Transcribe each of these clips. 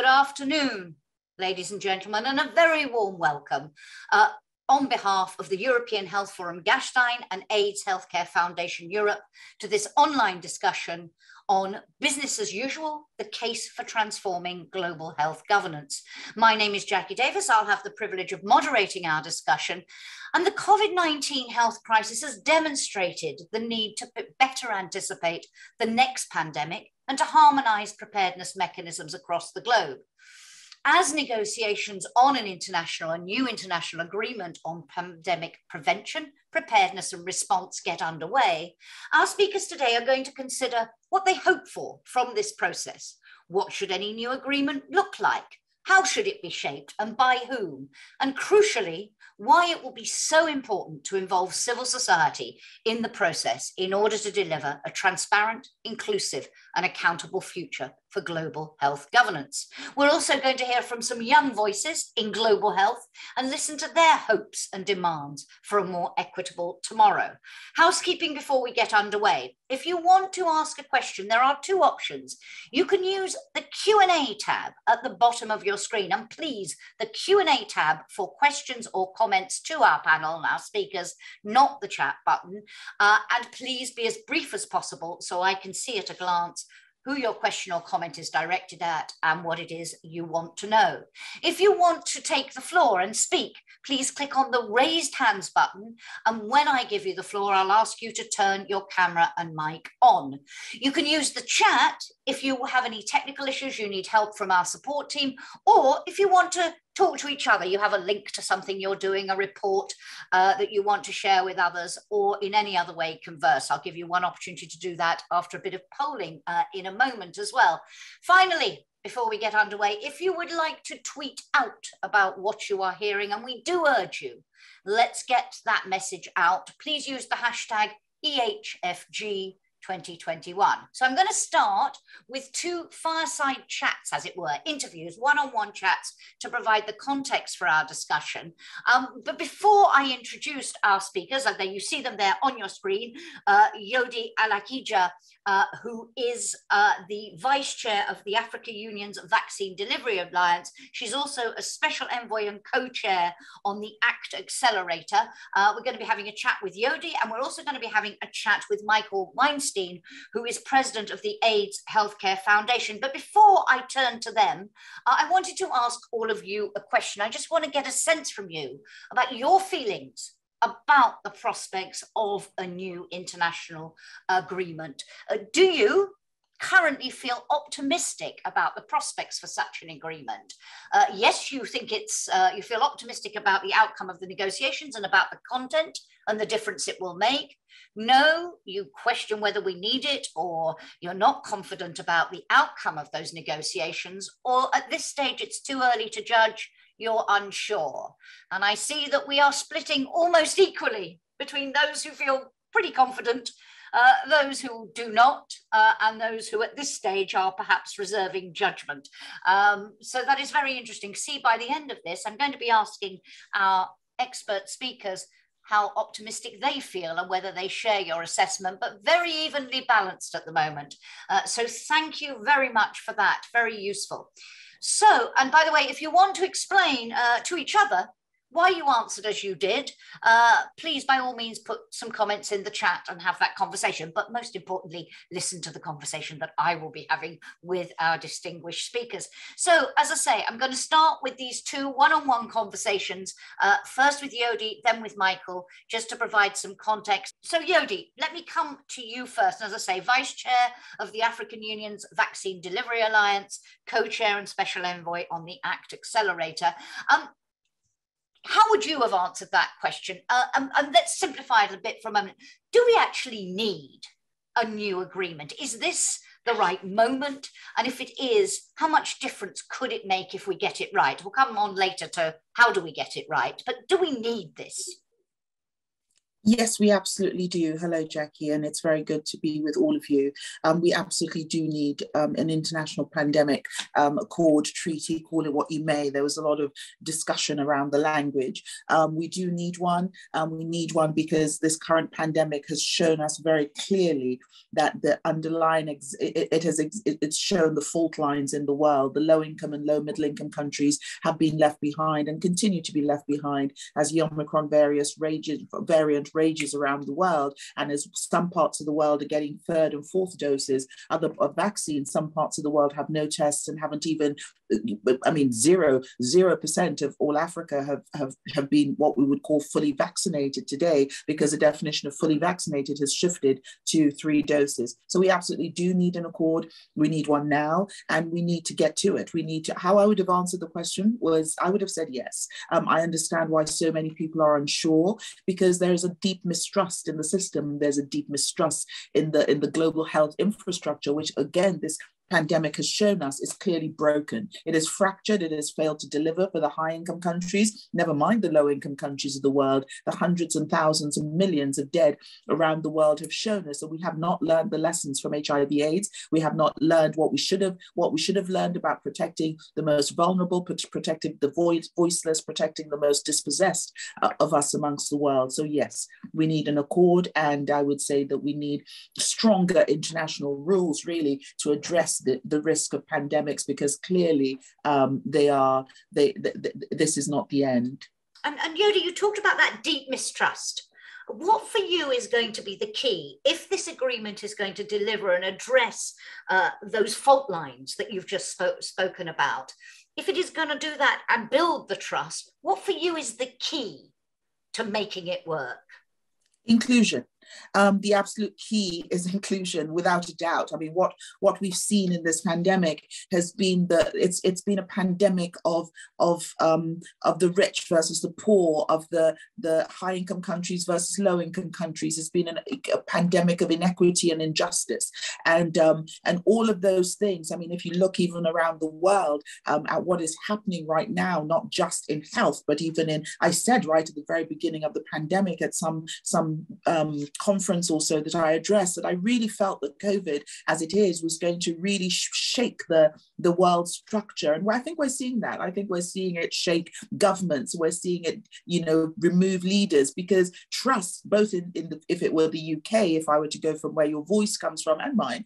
Good afternoon, ladies and gentlemen, and a very warm welcome uh, on behalf of the European Health Forum Gastein and AIDS Healthcare Foundation Europe to this online discussion on business as usual, the case for transforming global health governance. My name is Jackie Davis. I'll have the privilege of moderating our discussion. And the COVID 19 health crisis has demonstrated the need to better anticipate the next pandemic and to harmonize preparedness mechanisms across the globe. As negotiations on an international, a new international agreement on pandemic prevention, preparedness, and response get underway, our speakers today are going to consider what they hope for from this process. What should any new agreement look like? How should it be shaped and by whom? And crucially, why it will be so important to involve civil society in the process in order to deliver a transparent, inclusive, and accountable future for global health governance. We're also going to hear from some young voices in global health and listen to their hopes and demands for a more equitable tomorrow. Housekeeping before we get underway. If you want to ask a question, there are two options. You can use the Q&A tab at the bottom of your screen and please the Q&A tab for questions or comments to our panel and our speakers, not the chat button. Uh, and please be as brief as possible so I can see at a glance who your question or comment is directed at and what it is you want to know. If you want to take the floor and speak, please click on the raised hands button. And when I give you the floor, I'll ask you to turn your camera and mic on. You can use the chat if you have any technical issues, you need help from our support team, or if you want to talk to each other. You have a link to something you're doing, a report uh, that you want to share with others, or in any other way converse. I'll give you one opportunity to do that after a bit of polling uh, in a moment as well. Finally, before we get underway, if you would like to tweet out about what you are hearing, and we do urge you, let's get that message out. Please use the hashtag EHFG 2021. So I'm going to start with two fireside chats, as it were, interviews, one-on-one chats to provide the context for our discussion. Um, but before I introduce our speakers, and you see them there on your screen, uh, Yodi Alakija, uh, who is uh, the vice chair of the Africa Union's Vaccine Delivery Alliance. She's also a special envoy and co-chair on the ACT Accelerator. Uh, we're going to be having a chat with Yodi, and we're also going to be having a chat with Michael Weinstein who is president of the AIDS Healthcare Foundation. But before I turn to them, uh, I wanted to ask all of you a question. I just want to get a sense from you about your feelings about the prospects of a new international agreement. Uh, do you currently feel optimistic about the prospects for such an agreement. Uh, yes, you think it's, uh, you feel optimistic about the outcome of the negotiations and about the content and the difference it will make. No, you question whether we need it, or you're not confident about the outcome of those negotiations, or at this stage it's too early to judge, you're unsure. And I see that we are splitting almost equally between those who feel pretty confident, uh, those who do not, uh, and those who at this stage are perhaps reserving judgment. Um, so that is very interesting. See, by the end of this, I'm going to be asking our expert speakers how optimistic they feel and whether they share your assessment, but very evenly balanced at the moment. Uh, so thank you very much for that, very useful. So, and by the way, if you want to explain uh, to each other why you answered as you did, uh, please by all means put some comments in the chat and have that conversation. But most importantly, listen to the conversation that I will be having with our distinguished speakers. So as I say, I'm going to start with these two one-on-one conversations, uh, first with Yodi, then with Michael, just to provide some context. So Yodi, let me come to you first. As I say, Vice Chair of the African Union's Vaccine Delivery Alliance, co-chair and special envoy on the ACT Accelerator. Um, how would you have answered that question? Uh, and, and let's simplify it a bit for a moment. Do we actually need a new agreement? Is this the right moment? And if it is, how much difference could it make if we get it right? We'll come on later to how do we get it right, but do we need this? Yes, we absolutely do. Hello, Jackie, and it's very good to be with all of you. Um, we absolutely do need um, an international pandemic um, accord, treaty, call it what you may. There was a lot of discussion around the language. Um, we do need one. Um, we need one because this current pandemic has shown us very clearly that the underlying, it, it, has it's shown the fault lines in the world. The low income and low middle income countries have been left behind and continue to be left behind as the Omicron various rages, variant rages around the world. And as some parts of the world are getting third and fourth doses, other vaccines, some parts of the world have no tests and haven't even, I mean, zero, zero percent of all Africa have, have, have been what we would call fully vaccinated today because the definition of fully vaccinated has shifted to three doses. So we absolutely do need an accord. We need one now and we need to get to it. We need to, how I would have answered the question was I would have said yes. Um, I understand why so many people are unsure because there is a deep mistrust in the system. There's a deep mistrust in the in the global health infrastructure, which again, this pandemic has shown us is clearly broken. It is fractured, it has failed to deliver for the high income countries, never mind the low income countries of the world. The hundreds and thousands and millions of dead around the world have shown us that we have not learned the lessons from HIV AIDS. We have not learned what we should have, what we should have learned about protecting the most vulnerable, protecting the voice, voiceless, protecting the most dispossessed uh, of us amongst the world. So yes, we need an accord and I would say that we need stronger international rules really to address the, the risk of pandemics because clearly um, they are they, this is not the end. And, and Yodi, you talked about that deep mistrust. What for you is going to be the key if this agreement is going to deliver and address uh, those fault lines that you've just spoke, spoken about? If it is going to do that and build the trust what for you is the key to making it work? Inclusion um, the absolute key is inclusion, without a doubt. I mean, what what we've seen in this pandemic has been that it's it's been a pandemic of of um, of the rich versus the poor, of the the high income countries versus low income countries. It's been an, a pandemic of inequity and injustice, and um, and all of those things. I mean, if you look even around the world um, at what is happening right now, not just in health, but even in I said right at the very beginning of the pandemic at some some um, conference also that I addressed that I really felt that COVID, as it is, was going to really shake the, the world structure. And I think we're seeing that. I think we're seeing it shake governments. We're seeing it, you know, remove leaders because trust, both in, in the, if it were the UK, if I were to go from where your voice comes from and mine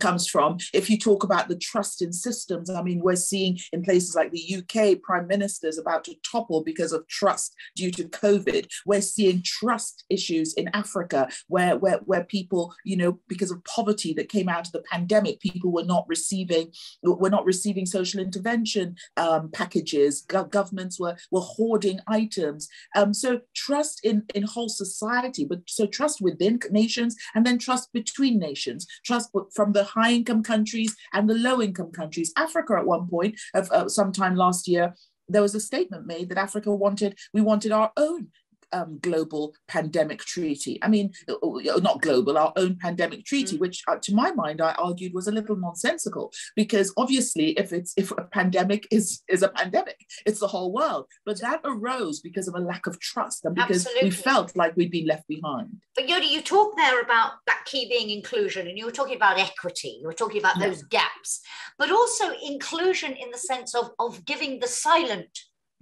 comes from, if you talk about the trust in systems, I mean, we're seeing in places like the UK, prime ministers about to topple because of trust due to COVID. We're seeing trust issues in Africa where, where, where people, you know, because of poverty that came out of the pandemic, people were not receiving, were not receiving social intervention um, packages. Go- governments were, were hoarding items. Um, so trust in, in whole society, but so trust within nations and then trust between nations, trust from the high income countries and the low income countries. Africa at one point, of, uh, sometime last year, there was a statement made that Africa wanted, we wanted our own um, global pandemic treaty. I mean, uh, not global, our own pandemic treaty, mm. which uh, to my mind, I argued was a little nonsensical because obviously if it's if a pandemic is is a pandemic, it's the whole world. But that arose because of a lack of trust and because Absolutely. we felt like we'd been left behind. But Yodi, you talk there about that key being inclusion and you were talking about equity, you were talking about yeah. those gaps, but also inclusion in the sense of, of giving the silent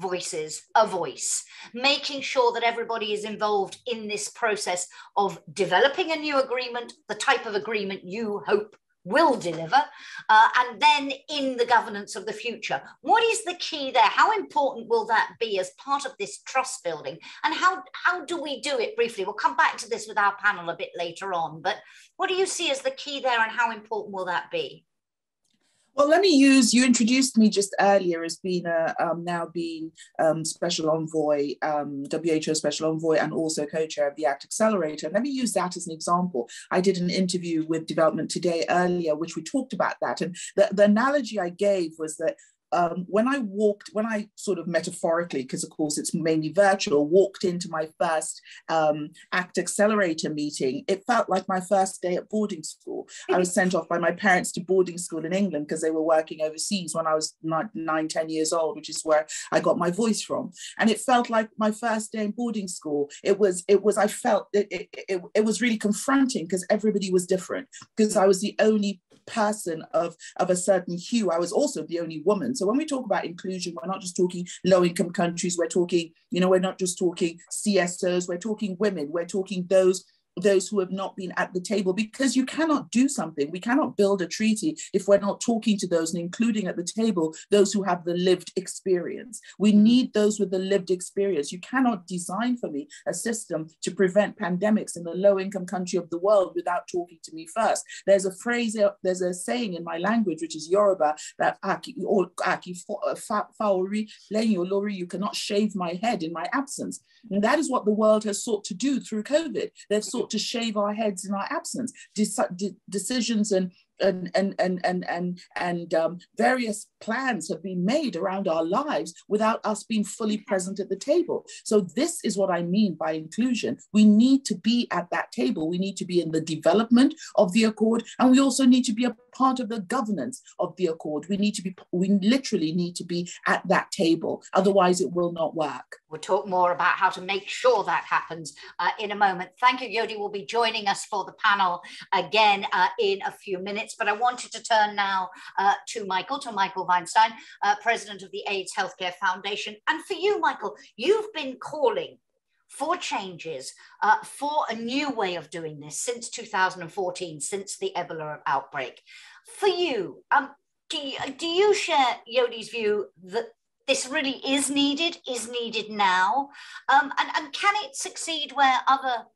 voices a voice, making sure that everybody is involved in this process of developing a new agreement, the type of agreement you hope will deliver, uh, and then in the governance of the future. What is the key there? How important will that be as part of this trust building? And how, how do we do it briefly? We'll come back to this with our panel a bit later on, but what do you see as the key there and how important will that be? Well, let me use, you introduced me just earlier as being a, um, now being um, special envoy, um, WHO special envoy, and also co-chair of the ACT Accelerator. let me use that as an example. I did an interview with Development Today earlier, which we talked about that. And the, the analogy I gave was that um, when I walked, when I sort of metaphorically, because of course it's mainly virtual, walked into my first um, ACT Accelerator meeting, it felt like my first day at boarding school. I was sent off by my parents to boarding school in England because they were working overseas when I was nine, nine, 10 years old, which is where I got my voice from. And it felt like my first day in boarding school. It was, it was, I felt it, it, it, it was really confronting because everybody was different because I was the only person of, of a certain hue. I was also the only woman. So when we talk about inclusion, we're not just talking low income countries, we're talking, you know, we're not just talking CSOs, we're talking women, we're talking those those who have not been at the table because you cannot do something. We cannot build a treaty if we're not talking to those and including at the table those who have the lived experience. We mm. need those with the lived experience. You cannot design for me a system to prevent pandemics in the low income country of the world without talking to me first. There's a phrase, there's a saying in my language, which is Yoruba, that aki, aki, faori, you cannot shave my head in my absence. And that is what the world has sought to do through COVID. They've sought to shave our heads in our absence. De- decisions and and and and and and, and um, various plans have been made around our lives without us being fully present at the table. So this is what I mean by inclusion. We need to be at that table. We need to be in the development of the accord, and we also need to be a part of the governance of the accord. We need to be. We literally need to be at that table. Otherwise, it will not work. We'll talk more about how to make sure that happens uh, in a moment. Thank you, Yodi. will be joining us for the panel again uh, in a few minutes. But I wanted to turn now uh, to Michael, to Michael Weinstein, uh, president of the AIDS Healthcare Foundation. And for you, Michael, you've been calling for changes, uh, for a new way of doing this since 2014, since the Ebola outbreak. For you, um, do you, do you share Yodi's view that this really is needed, is needed now? Um, and, and can it succeed where other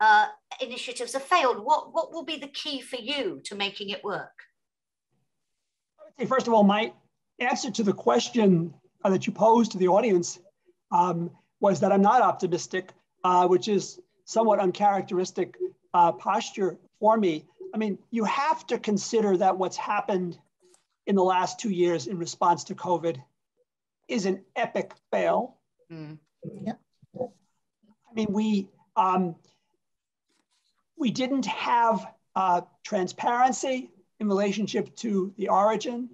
uh, initiatives have failed? What, what will be the key for you to making it work? First of all, my answer to the question uh, that you posed to the audience um, was that I'm not optimistic, uh, which is somewhat uncharacteristic uh, posture for me. I mean, you have to consider that what's happened in the last two years in response to COVID is an epic fail. Mm. Yeah. I mean, we um, we didn't have uh, transparency in relationship to the origin.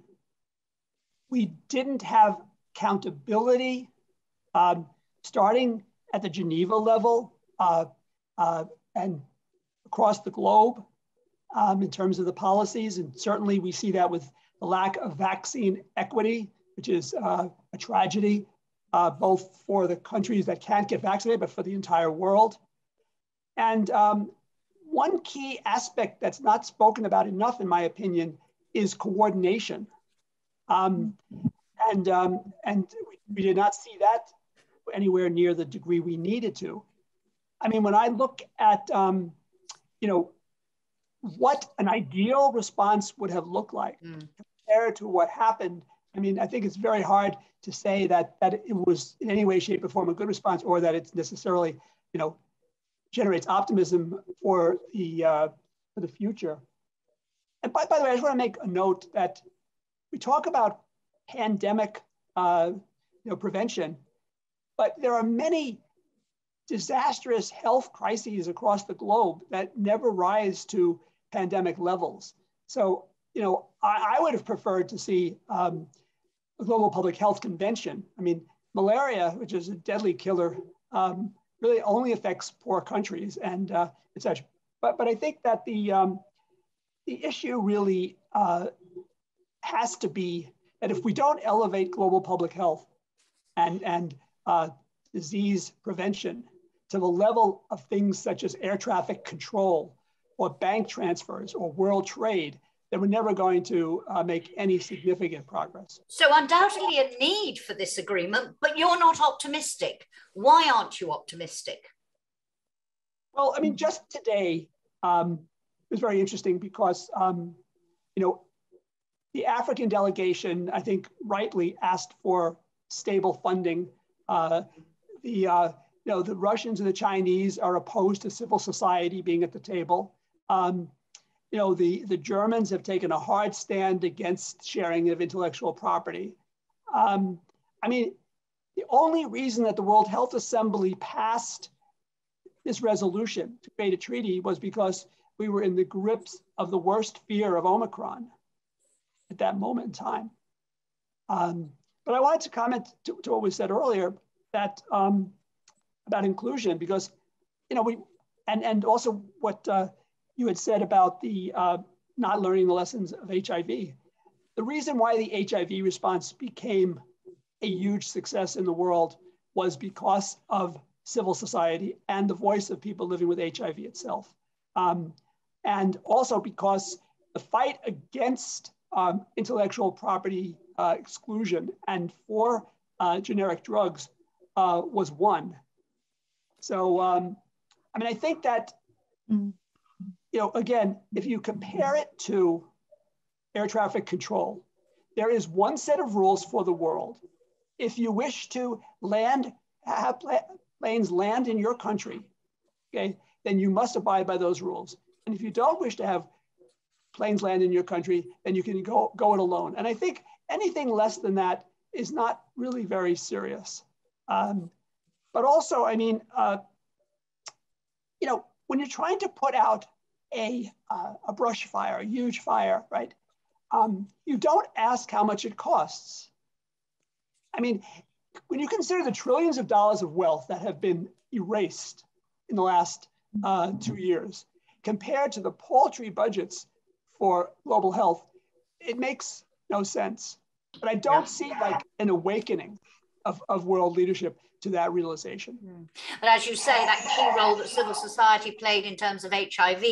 We didn't have accountability, um, starting at the Geneva level uh, uh, and across the globe um, in terms of the policies. And certainly we see that with the lack of vaccine equity, which is uh, a tragedy, uh, both for the countries that can't get vaccinated, but for the entire world. And um, one key aspect that's not spoken about enough, in my opinion, is coordination. Um, and um, and we did not see that anywhere near the degree we needed to. I mean, when I look at, um, you know, what an ideal response would have looked like mm. compared to what happened, I mean, I think it's very hard to say that that it was in any way, shape, or form a good response, or that it's necessarily, you know, generates optimism for the, uh, for the future. And by, by the way, I just want to make a note that we talk about pandemic uh, you know, prevention, but there are many disastrous health crises across the globe that never rise to pandemic levels. So, you know, I, I would have preferred to see um, a global public health convention. I mean, malaria, which is a deadly killer, um, really only affects poor countries and uh, such. But, but I think that the, um, the issue really uh, has to be that if we don't elevate global public health and, and uh, disease prevention to the level of things such as air traffic control or bank transfers or world trade, then we're never going to uh, make any significant progress. So, undoubtedly, a need for this agreement, but you're not optimistic. Why aren't you optimistic? Well, I mean, just today um, was very interesting because, um, you know, the African delegation, I think, rightly asked for stable funding. Uh, the uh, you know the Russians and the Chinese are opposed to civil society being at the table. Um, you know, the, the Germans have taken a hard stand against sharing of intellectual property. Um, I mean, the only reason that the World Health Assembly passed this resolution to create a treaty was because we were in the grips of the worst fear of Omicron at that moment in time. Um, but I wanted to comment to, to, what was said earlier that um, about inclusion because you know we and and also what uh, you had said about the uh, not learning the lessons of HIV. The reason why the HIV response became a huge success in the world was because of civil society and the voice of people living with HIV itself. Um, and also because the fight against um, intellectual property uh, exclusion and for uh, generic drugs uh, was won. So, um, I mean, I think that, you know, again, if you compare it to air traffic control, there is one set of rules for the world. If you wish to land, have planes land in your country, okay, then you must abide by those rules. And if you don't wish to have planes land in your country, then you can go, go it alone. And I think anything less than that is not really very serious. Um, but also, I mean, uh, you know, when you're trying to put out a, uh, a brush fire, a huge fire, right? Um, you don't ask how much it costs. I mean, when you consider the trillions of dollars of wealth that have been erased in the last uh, two years, compared to the paltry budgets for global health, it makes no sense. But I don't yeah. see like an awakening of, of world leadership to that realization. Mm. But as you say, that key role that civil society played in terms of HIV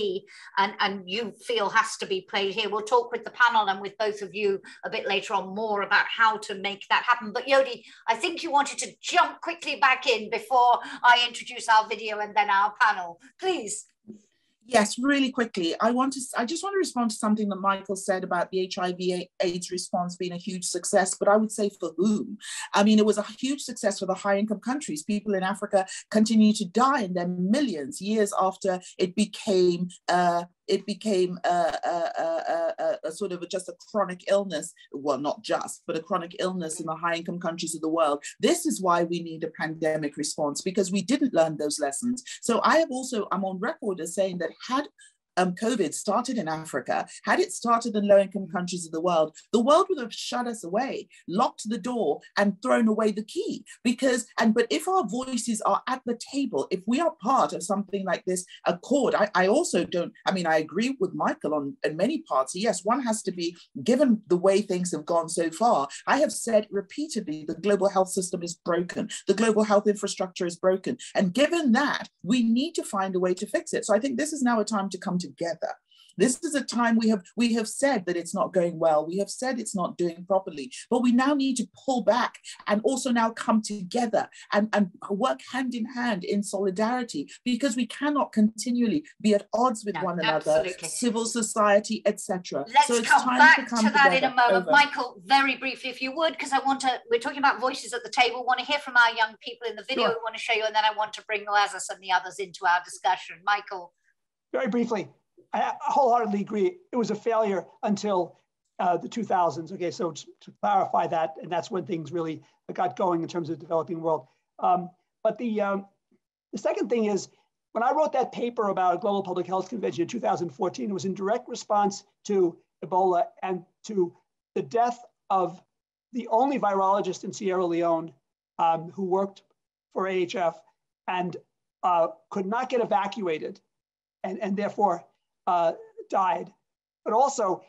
and, and you feel has to be played here. We'll talk with the panel and with both of you a bit later on more about how to make that happen. But Yodi, I think you wanted to jump quickly back in before I introduce our video and then our panel. Please. Yes, really quickly. I want to. I just want to respond to something that Michael said about the HIV/AIDS response being a huge success. But I would say for whom? I mean, it was a huge success for the high-income countries. People in Africa continue to die in their millions years after it became uh, it became a, a, a, a, sort of just a chronic illness. Well, not just, but a chronic illness in the high income countries of the world. This is why we need a pandemic response because we didn't learn those lessons. So I have also, I'm on record as saying that had um, COVID started in Africa, had it started in low income countries of the world, the world would have shut us away, locked the door, and thrown away the key. Because, and but if our voices are at the table, if we are part of something like this accord, I, I also don't, I mean, I agree with Michael on in many parts. Yes, one has to be given the way things have gone so far. I have said repeatedly the global health system is broken, the global health infrastructure is broken. And given that, we need to find a way to fix it. So I think this is now a time to come together. This is a time we have we have said that it's not going well. We have said it's not doing properly, but we now need to pull back and also now come together and, and work hand in hand in solidarity because we cannot continually be at odds with no, one another, civil society, etc. Let's so come back to, to that in a moment. Over. Michael, very briefly, if you would, because I want to, we're talking about voices at the table, we want to hear from our young people in the video sure. we want to show you, and then I want to bring Lazarus and the others into our discussion. Michael. Very briefly, I wholeheartedly agree. It was a failure until uh, the 2000s. Okay, so to, to, clarify that, and that's when things really got going in terms of the developing world. Um, but the um, the second thing is when I wrote that paper about a global public health convention in 2014, it was in direct response to Ebola and to the death of the only virologist in Sierra Leone um, who worked for AHF and uh, could not get evacuated and, and therefore uh, died. But also,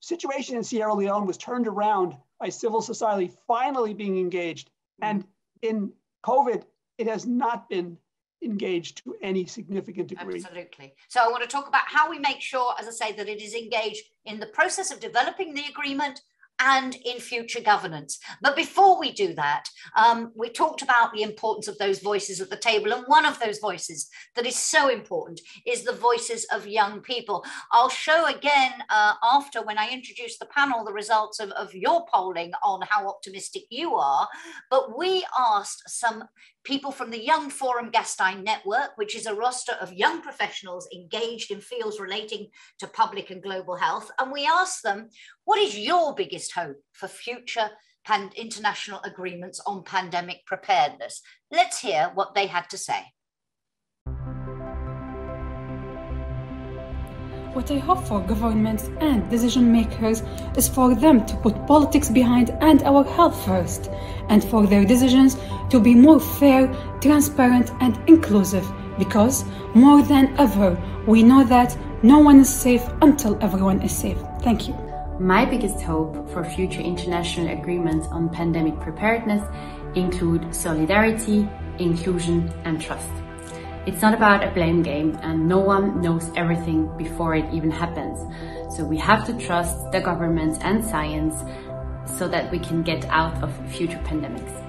situation in Sierra Leone was turned around by civil society finally being engaged. And in COVID, it has not been engaged to any significant degree. Absolutely. So I want to talk about how we make sure, as I say, that it is engaged in the process of developing the agreement and in future governance. But before we do that, um, we talked about the importance of those voices at the table. And one of those voices that is so important is the voices of young people. I'll show again uh, after when I introduce the panel the results of, of your polling on how optimistic you are. But we asked some people from the Young Forum Gastein Network, which is a roster of young professionals engaged in fields relating to public and global health. And we asked them, what is your biggest hope for future pan- international agreements on pandemic preparedness. Let's hear what they had to say. What I hope for governments and decision makers is for them to put politics behind and our health first, and for their decisions to be more fair, transparent, and inclusive. Because more than ever, we know that no one is safe until everyone is safe. Thank you. My biggest hope for future international agreements on pandemic preparedness include solidarity, inclusion, and trust. It's not about a blame game and no one knows everything before it even happens. So we have to trust the governments and science so that we can get out of future pandemics.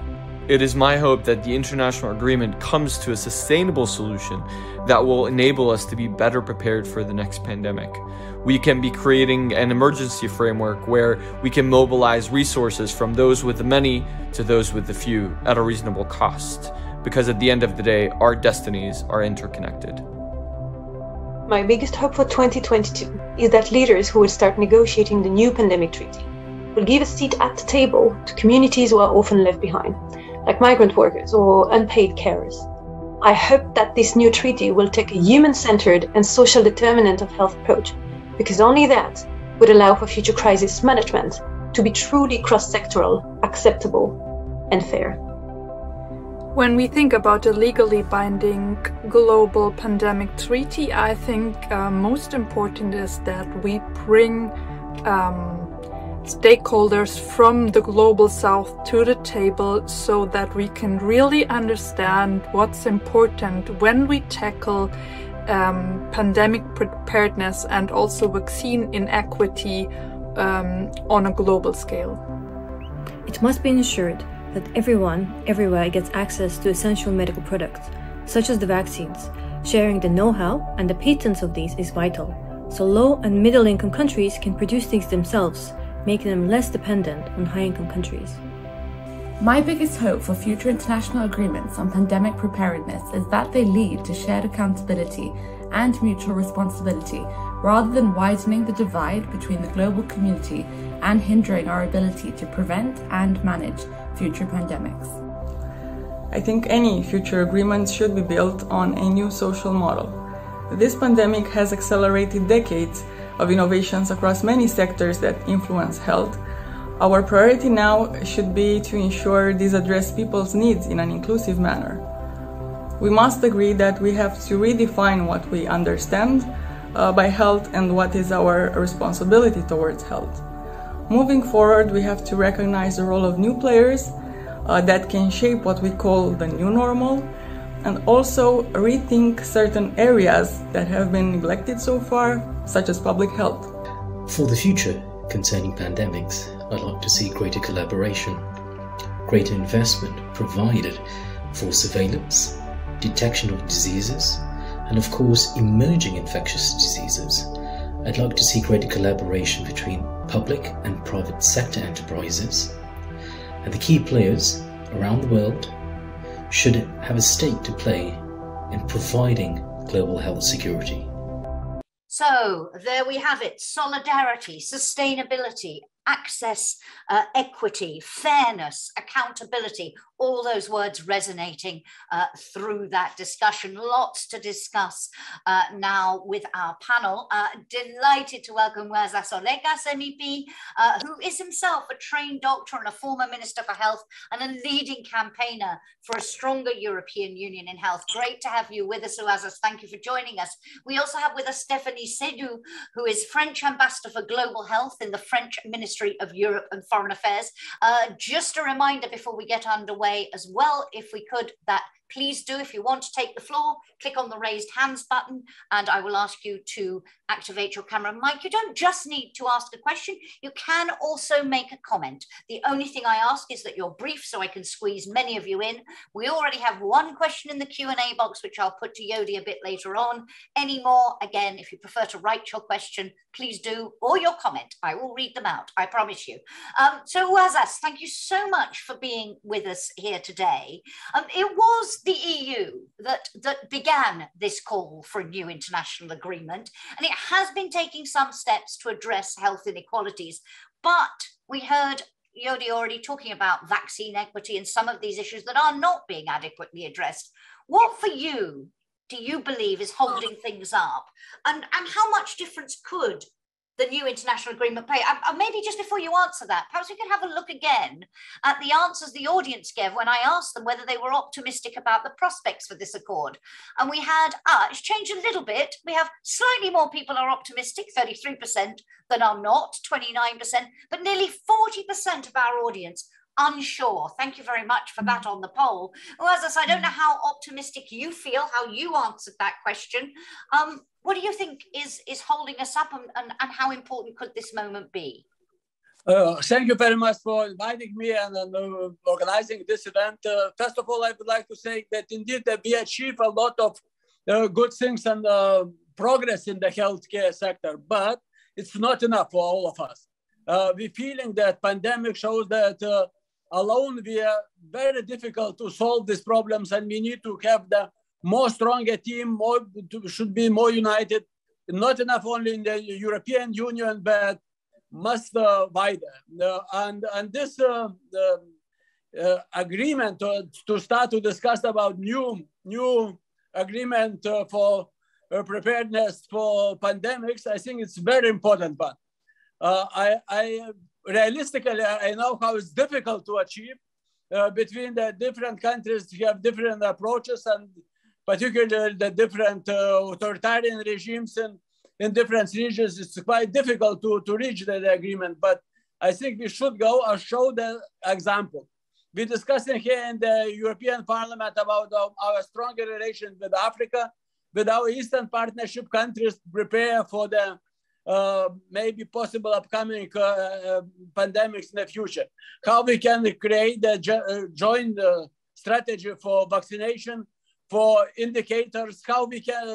It is my hope that the international agreement comes to a sustainable solution that will enable us to be better prepared for the next pandemic. We can be creating an emergency framework where we can mobilize resources from those with the many to those with the few at a reasonable cost because at the end of the day, our destinies are interconnected. My biggest hope for 2022 is that leaders who will start negotiating the new pandemic treaty will give a seat at the table to communities who are often left behind, like migrant workers or unpaid carers. I hope that this new treaty will take a human centered and social determinant of health approach, because only that would allow for future crisis management to be truly cross sectoral, acceptable, and fair. When we think about a legally binding global pandemic treaty, I think uh, most important is that we bring um, stakeholders from the global south to the table so that we can really understand what's important when we tackle um, pandemic preparedness and also vaccine inequity um, on a global scale. It must be ensured that everyone, everywhere gets access to essential medical products, such as the vaccines. Sharing the know how and the patents of these is vital, so low and middle income countries can produce things themselves, making them less dependent on high income countries. My biggest hope for future international agreements on pandemic preparedness is that they lead to shared accountability and mutual responsibility rather than widening the divide between the global community and hindering our ability to prevent and manage future pandemics. I think any future agreement should be built on a new social model. This pandemic has accelerated decades of innovations across many sectors that influence health. Our priority now should be to ensure these address people's needs in an inclusive manner. We must agree that we have to redefine what we understand uh, by health and what is our responsibility towards health. Moving forward, we have to recognize the role of new players uh, that can shape what we call the new normal and also rethink certain areas that have been neglected so far, such as public health. For the future concerning pandemics, I'd like to see greater collaboration, greater investment provided for surveillance, detection of diseases, and of course, emerging infectious diseases. I'd like to see greater collaboration between public and private sector enterprises, and the key players around the world should have a stake to play in providing global health security. So there we have it solidarity, sustainability, access, uh, equity, fairness, accountability, all those words resonating uh, through that discussion. Lots to discuss uh, now with our panel. Uh, delighted to welcome Juozas Olekas, MEP, uh, who is himself a trained doctor and a former Minister for Health and a leading campaigner for a stronger European Union in health. Great to have you with us, Juozas. Thank you for joining us. We also have with us Stephanie Seydoux, who is French Ambassador for Global Health in the French Ministry of Europe and Foreign Affairs. Uh, just a reminder before we get underway way as well, if we could, that please do, if you want to take the floor, click on the raised hands button and I will ask you to activate your camera and mic. You don't just need to ask a question, you can also make a comment. The only thing I ask is that you're brief so I can squeeze many of you in. We already have one question in the Q&A box, which I'll put to Yodi a bit later on. Any more, again, if you prefer to write your question, please do, or your comment. I will read them out, I promise you. Um, so Juozas, thank you so much for being with us here today. Um, it was the EU that, that began this call for a new international agreement, and it has been taking some steps to address health inequalities. But we heard Yodi already talking about vaccine equity and some of these issues that are not being adequately addressed. What for you do you believe is holding things up? And, and how much difference could the new international agreement play? Maybe just before you answer that, perhaps we could have a look again at the answers the audience gave when I asked them whether they were optimistic about the prospects for this accord. And we had, ah, it's changed a little bit. We have slightly more people are optimistic, 33% than are not, 29%, but nearly 40% of our audience unsure. Thank you very much for that on the poll. Well, as I said, I don't know how optimistic you feel, how you answered that question. Um, what do you think is, is holding us up and, and, and how important could this moment be? Uh, thank you very much for inviting me and uh, organizing this event. Uh, first of all, I would like to say that indeed that we achieve a lot of uh, good things and uh, progress in the healthcare sector, but it's not enough for all of us. Uh, we're feeling that pandemic shows that alone we are very difficult to solve these problems and we need to have the more stronger team more should be more united not enough only in the european union but much uh, wider. Uh, and and this uh, uh agreement to start to discuss about new new agreement uh, for uh, preparedness for pandemics i think it's very important but I, I realistically, I know how it's difficult to achieve uh, between the different countries. You have different approaches and particularly the different uh, authoritarian regimes in, in different regions. It's quite difficult to, to reach the agreement, but I think we should go and show the example. We're discussing here in the European Parliament about our, our stronger relations with Africa, with our Eastern Partnership countries prepare for the uh, maybe possible upcoming uh, uh, pandemics in the future. How we can create a joint strategy for vaccination, for indicators, how we can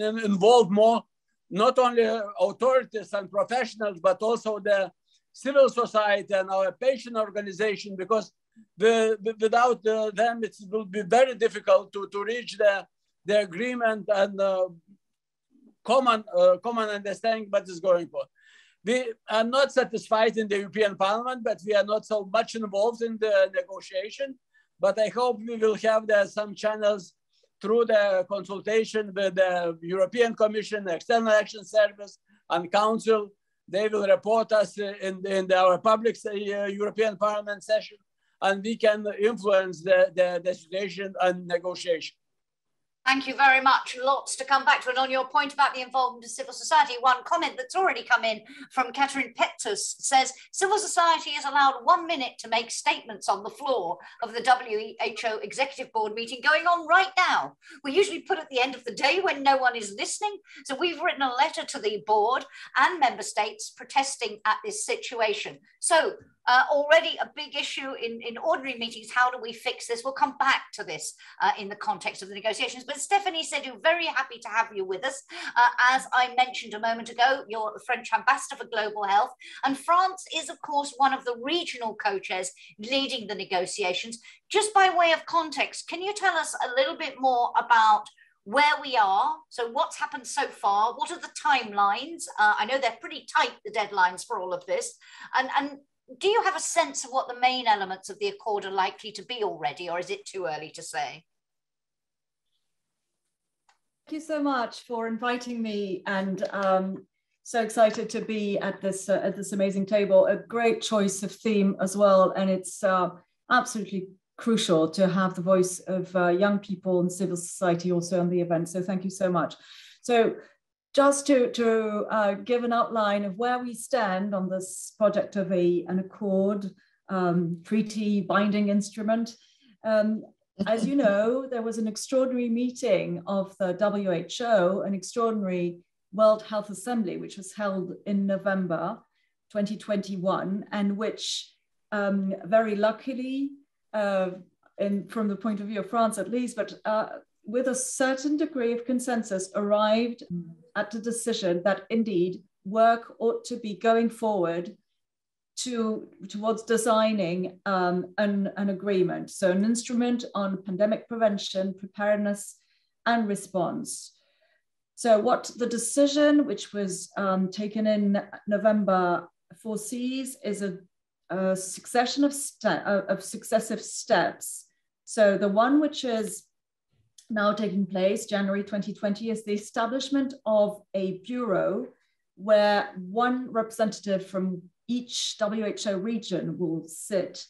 involve more, not only authorities and professionals, but also the civil society and our patient organization, because the, without them, it will be very difficult to, to reach the, the agreement and uh, common, uh, common understanding what is going on. We are not satisfied in the European Parliament, but we are not so much involved in the negotiation. But I hope we will have some channels through the consultation with the European Commission, External Action Service, and Council. They will report us in, in our public uh, European Parliament session, and we can influence the, the, the situation and negotiation. Thank you very much. Lots to come back to. And on your point about the involvement of civil society, one comment that's already come in from Catherine Pettus says civil society is allowed one minute to make statements on the floor of the WHO Executive Board meeting going on right now. We usually put at the end of the day when no one is listening. So we've written a letter to the board and member states protesting at this situation. So uh, already a big issue in, in ordinary meetings. How do we fix this? We'll come back to this uh, in the context of the negotiations. But Stephanie said you're very happy to have you with us. Uh, as I mentioned a moment ago, you're the French ambassador for global health. And France is, of course, one of the regional co-chairs leading the negotiations. Just by way of context, can you tell us a little bit more about where we are. So, what's happened so far? What are the timelines? Uh, I know they're pretty tight, the deadlines for all of this. And, and do you have a sense of what the main elements of the accord are likely to be already, or is it too early to say? Thank you so much for inviting me, and um, so excited to be at this uh, at this amazing table. A great choice of theme as well, and it's uh, absolutely crucial to have the voice of uh, young people and civil society also on the event. So thank you so much. So just to, to uh, give an outline of where we stand on this project of a, an accord um, treaty binding instrument. Um, as you know, there was an extraordinary meeting of the WHO, an extraordinary World Health Assembly, which was held in November 2021, and which um, very luckily, uh, in, from the point of view of France at least, but uh, with a certain degree of consensus, arrived at the decision that indeed work ought to be going forward to, towards designing um, an, an agreement. So an instrument on pandemic prevention, preparedness, and response. So what the decision, which was um, taken in November, foresees is a, a succession of, uh, of successive steps. So the one which is now taking place, January 2020, is the establishment of a bureau where one representative from each WHO region will sit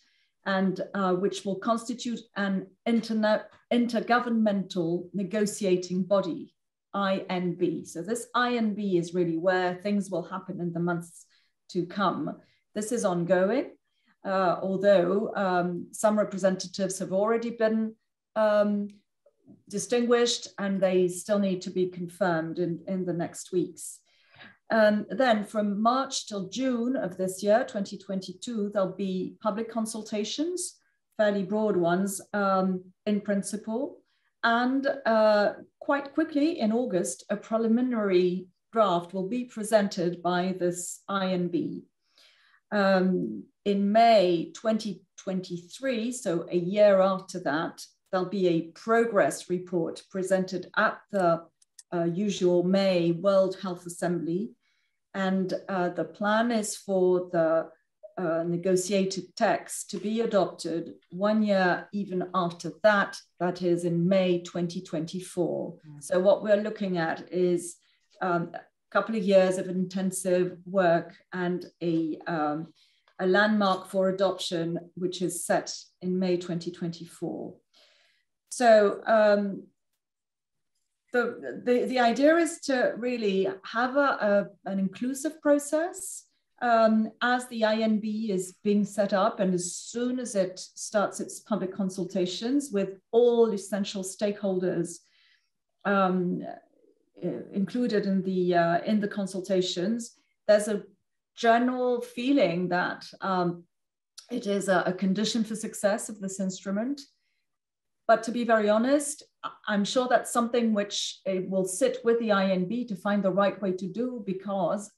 and uh, which will constitute an intergovernmental negotiating body, INB. So this INB is really where things will happen in the months to come. This is ongoing, uh, although um, some representatives have already been um, distinguished and they still need to be confirmed in, in the next weeks. And then from March till June of this year, 2022, there'll be public consultations, fairly broad ones um, in principle. And uh, quite quickly in August, a preliminary draft will be presented by this INB. Um, in May 2023, so a year after that, there'll be a progress report presented at the uh, usual May World Health Assembly and uh, the plan is for the uh, negotiated text to be adopted one year even after that, that is in May 2024. Mm. So what we're looking at is um, a couple of years of intensive work and a, um, a landmark for adoption, which is set in May 2024. So um, the, the, the idea is to really have a, a an inclusive process um, as the INB is being set up and as soon as it starts its public consultations with all essential stakeholders um, included in the, uh, in the consultations, there's a general feeling that um, it is a, a condition for success of this instrument. But to be very honest, I'm sure that's something which eh, will sit with the INB to find the right way to do because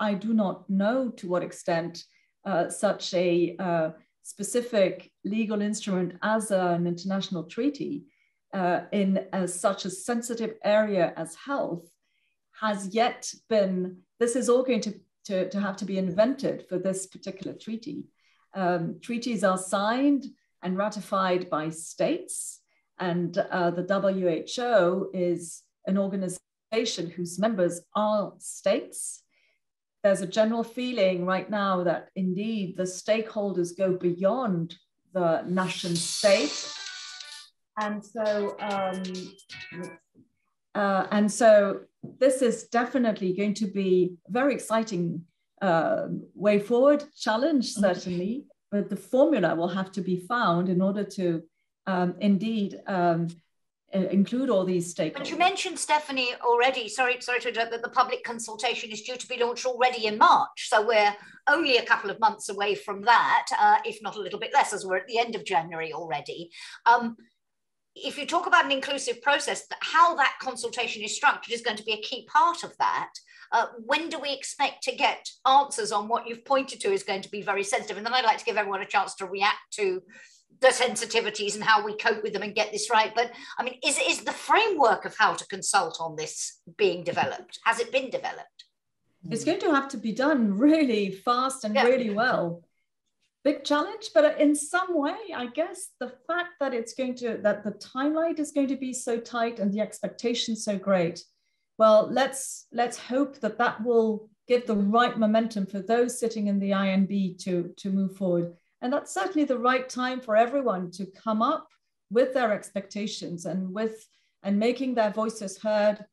I do not know to what extent uh, such a uh, specific legal instrument as an international treaty uh, in such a sensitive area as health has yet been, this is all going to, to, to have to be invented for this particular treaty. Um, treaties are signed and ratified by states and uh, the WHO is an organization whose members are states. There's a general feeling right now that indeed the stakeholders go beyond the nation state. And so, um, uh, and so this is definitely going to be a very exciting uh, way forward, challenge certainly, but the formula will have to be found in order to um, indeed um, include all these stakeholders. But you mentioned, Stephanie, already, sorry, sorry to interrupt, that the public consultation is due to be launched already in March. So we're only a couple of months away from that, uh, if not a little bit less, as we're at the end of January already. Um, if you talk about an inclusive process, how that consultation is structured is going to be a key part of that. Uh, when do we expect to get answers on what you've pointed to is going to be very sensitive? And then I'd like to give everyone a chance to react to the sensitivities and how we cope with them and get this right. But I mean, is, is the framework of how to consult on this being developed? Has it been developed? It's going to have to be done really fast and yeah. really well. Big challenge, but in some way, I guess the fact that it's going to, that the timeline is going to be so tight and the expectations so great. Well, let's let's hope that that will give the right momentum for those sitting in the INB to, to move forward. And that's certainly the right time for everyone to come up with their expectations and with and making their voices heard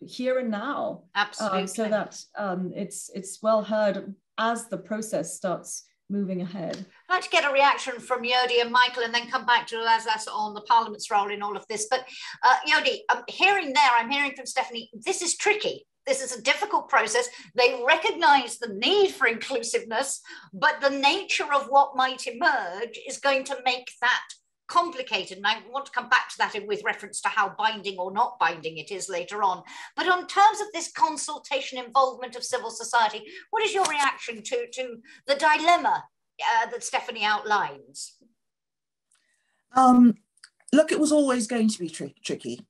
here and now. Absolutely. Um, so that um, it's it's well heard as the process starts moving ahead. I'd like to get a reaction from Yodi and Michael and then come back to Juozas on the Parliament's role in all of this. But uh, Yodi, hearing there, I'm hearing from Stephanie, this is tricky. This is a difficult process. They recognize the need for inclusiveness, but the nature of what might emerge is going to make that complicated. And I want to come back to that with reference to how binding or not binding it is later on. But on terms of this consultation involvement of civil society, what is your reaction to, to the dilemma uh, that Stephanie outlines? Um, look, it was always going to be tri- tricky,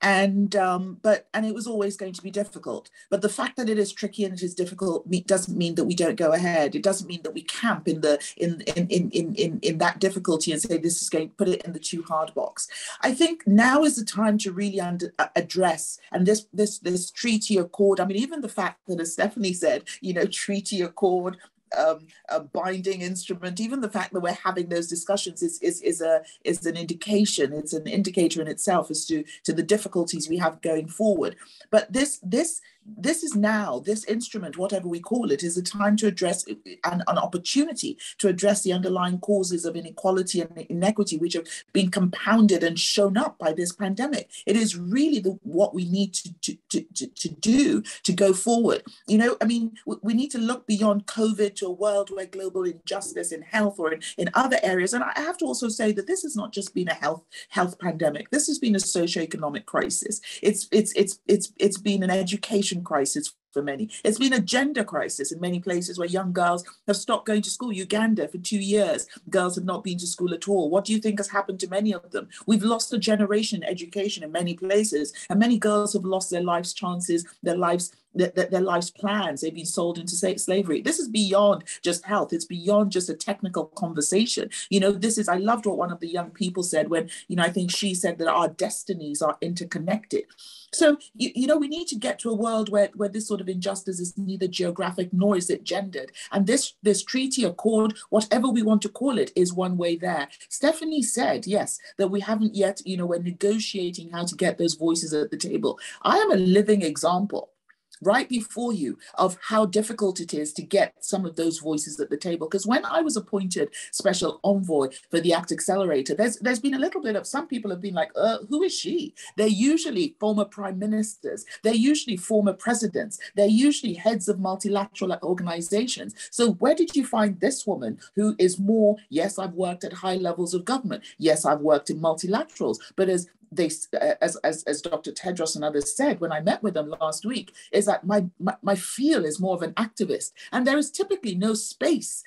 and um, but and it was always going to be difficult. But the fact that it is tricky and it is difficult doesn't mean that we don't go ahead. It doesn't mean that we camp in the in in in in in, in that difficulty and say this is going to put it in the too hard box. I think now is the time to really under, uh, address and this this this treaty accord. I mean, even the fact that as Stephanie said, you know, treaty accord um, a binding instrument. Even the fact that we're having those discussions is, is, is, a, is an indication, it's an indicator in itself as to, to the difficulties we have going forward. But this, this this is now, this instrument, whatever we call it, is a time to address an, an opportunity to address the underlying causes of inequality and inequity, which have been compounded and shown up by this pandemic. It is really the, what we need to, to, to, to do to go forward. You know, I mean, we, need to look beyond COVID to a world where global injustice in health or in, in other areas. And I have to also say that this has not just been a health health pandemic. This has been a socioeconomic crisis. It's it's it's it's it's been an education crisis for many. It's been a gender crisis in many places where young girls have stopped going to school. Uganda, for two years, girls have not been to school at all. What do you think has happened to many of them? We've lost a generation in education in many places, and many girls have lost their life's chances, their lives. Their, their life's plans they've been sold into slavery this is beyond just health it's beyond just a technical conversation you know this is i loved what one of the young people said when you know i think she said that our destinies are interconnected so, you, you know, we need to get to a world where, where this sort of injustice is neither geographic nor is it gendered. And this, this treaty accord, whatever we want to call it, is one way there. Stephanie said, yes, that we haven't yet, you know, we're negotiating how to get those voices at the table. I am a living example right before you of how difficult it is to get some of those voices at the table. Because when I was appointed special envoy for the ACT-Accelerator, there's there's been a little bit of some people have been like, uh, who is she? They're usually former prime ministers. They're usually former presidents. They're usually heads of multilateral organizations. So where did you find this woman who is more? Yes, I've worked at high levels of government. Yes, I've worked in multilaterals, but as they as, as as dr tedros and others said when i met with them last week is that my, my my feel is more of an activist. And there is typically no space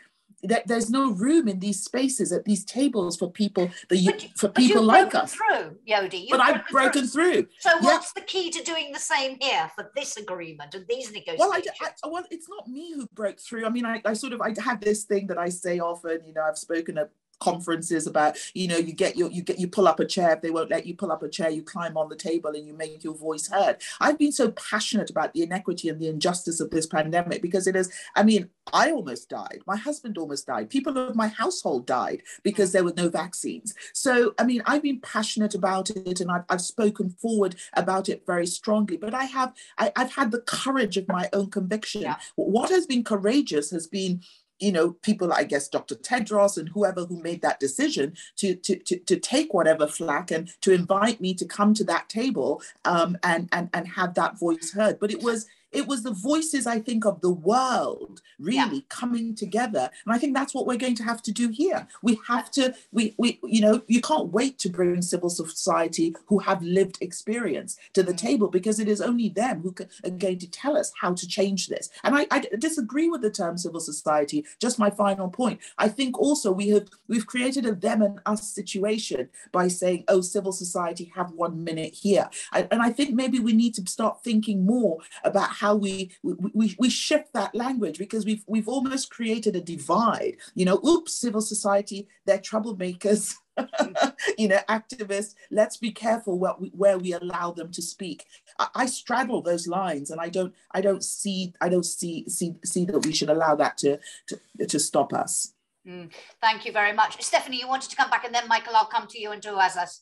that there's no room in these spaces at these tables for people the, you, for people like us. through Yodi but I've broken through, through. so yeah. what's the key to doing the same here for this agreement and these negotiations well, I, I, well it's not me who broke through. I mean I, I sort of I have this thing that I say often you know I've spoken at conferences about you know you get your you get you pull up a chair if they won't let you pull up a chair you climb on the table and you make your voice heard. I've been so passionate about the inequity and the injustice of this pandemic because it is i mean i almost died. My husband almost died. People of my household died because there were no vaccines. So i mean i've been passionate about it and i've, I've spoken forward about it very strongly but i have I, have had the courage of my own conviction. Yeah. what has been courageous has been you know, people, I guess, Dr. Tedros and whoever who made that decision to, to, to, to take whatever flack and to invite me to come to that table um, and, and, and have that voice heard. But it was, it was the voices, I think, of the world really yeah. coming together. And I think that's what we're going to have to do here. We have to, we, we, you know, you can't wait to bring civil society who have lived experience to the mm. table because it is only them who are going to tell us how to change this. And I, I disagree with the term civil society. Just my final point. I think also we have we've created a them and us situation by saying, oh, civil society have one minute here. I, and I think maybe we need to start thinking more about how we, we, we shift that language because we've, we've almost created a divide. You know, oops, civil society, they're troublemakers. you know, activists, let's be careful where we, where we allow them to speak. I, I, straddle those lines and I don't, I don't see, I don't see, see, see that we should allow that to, to, to stop us. Mm, thank you very much. Stephanie, you wanted to come back and then Michael, I'll come to you and Juozas.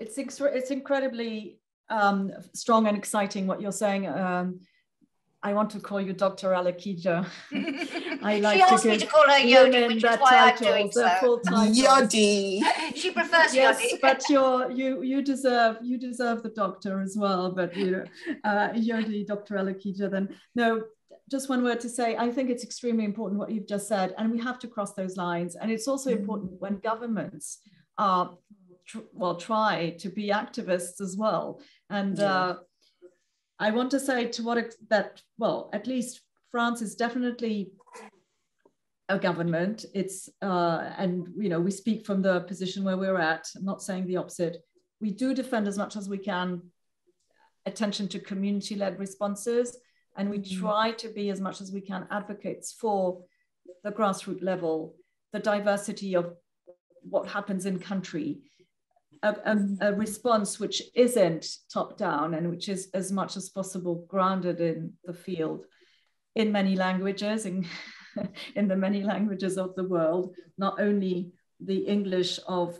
It's, it's incredibly um, strong and exciting what you're saying. Um, I want to call you Dr. Alakija. I like she asked to me to call her Yodi, which is why title, I'm doing so. Full Yodi. she prefers yes, Yodi. but you're, you you deserve you deserve the doctor as well. But you know, uh, Yodi, Dr. Alakija. Then no, just one word to say. I think it's extremely important what you've just said, and we have to cross those lines. And it's also mm. important when governments are tr- well try to be activists as well. And yeah. uh, I want to say to what ex- that well, at least France is definitely a government. It's uh, and you know we speak from the position where we're at. I'm not saying the opposite. We do defend as much as we can attention to community-led responses, and we mm-hmm. try to be as much as we can advocates for the grassroots level, the diversity of what happens in country, a, a, a, response which isn't top down and which is as much as possible grounded in the field in many languages in, in the many languages of the world not only the english of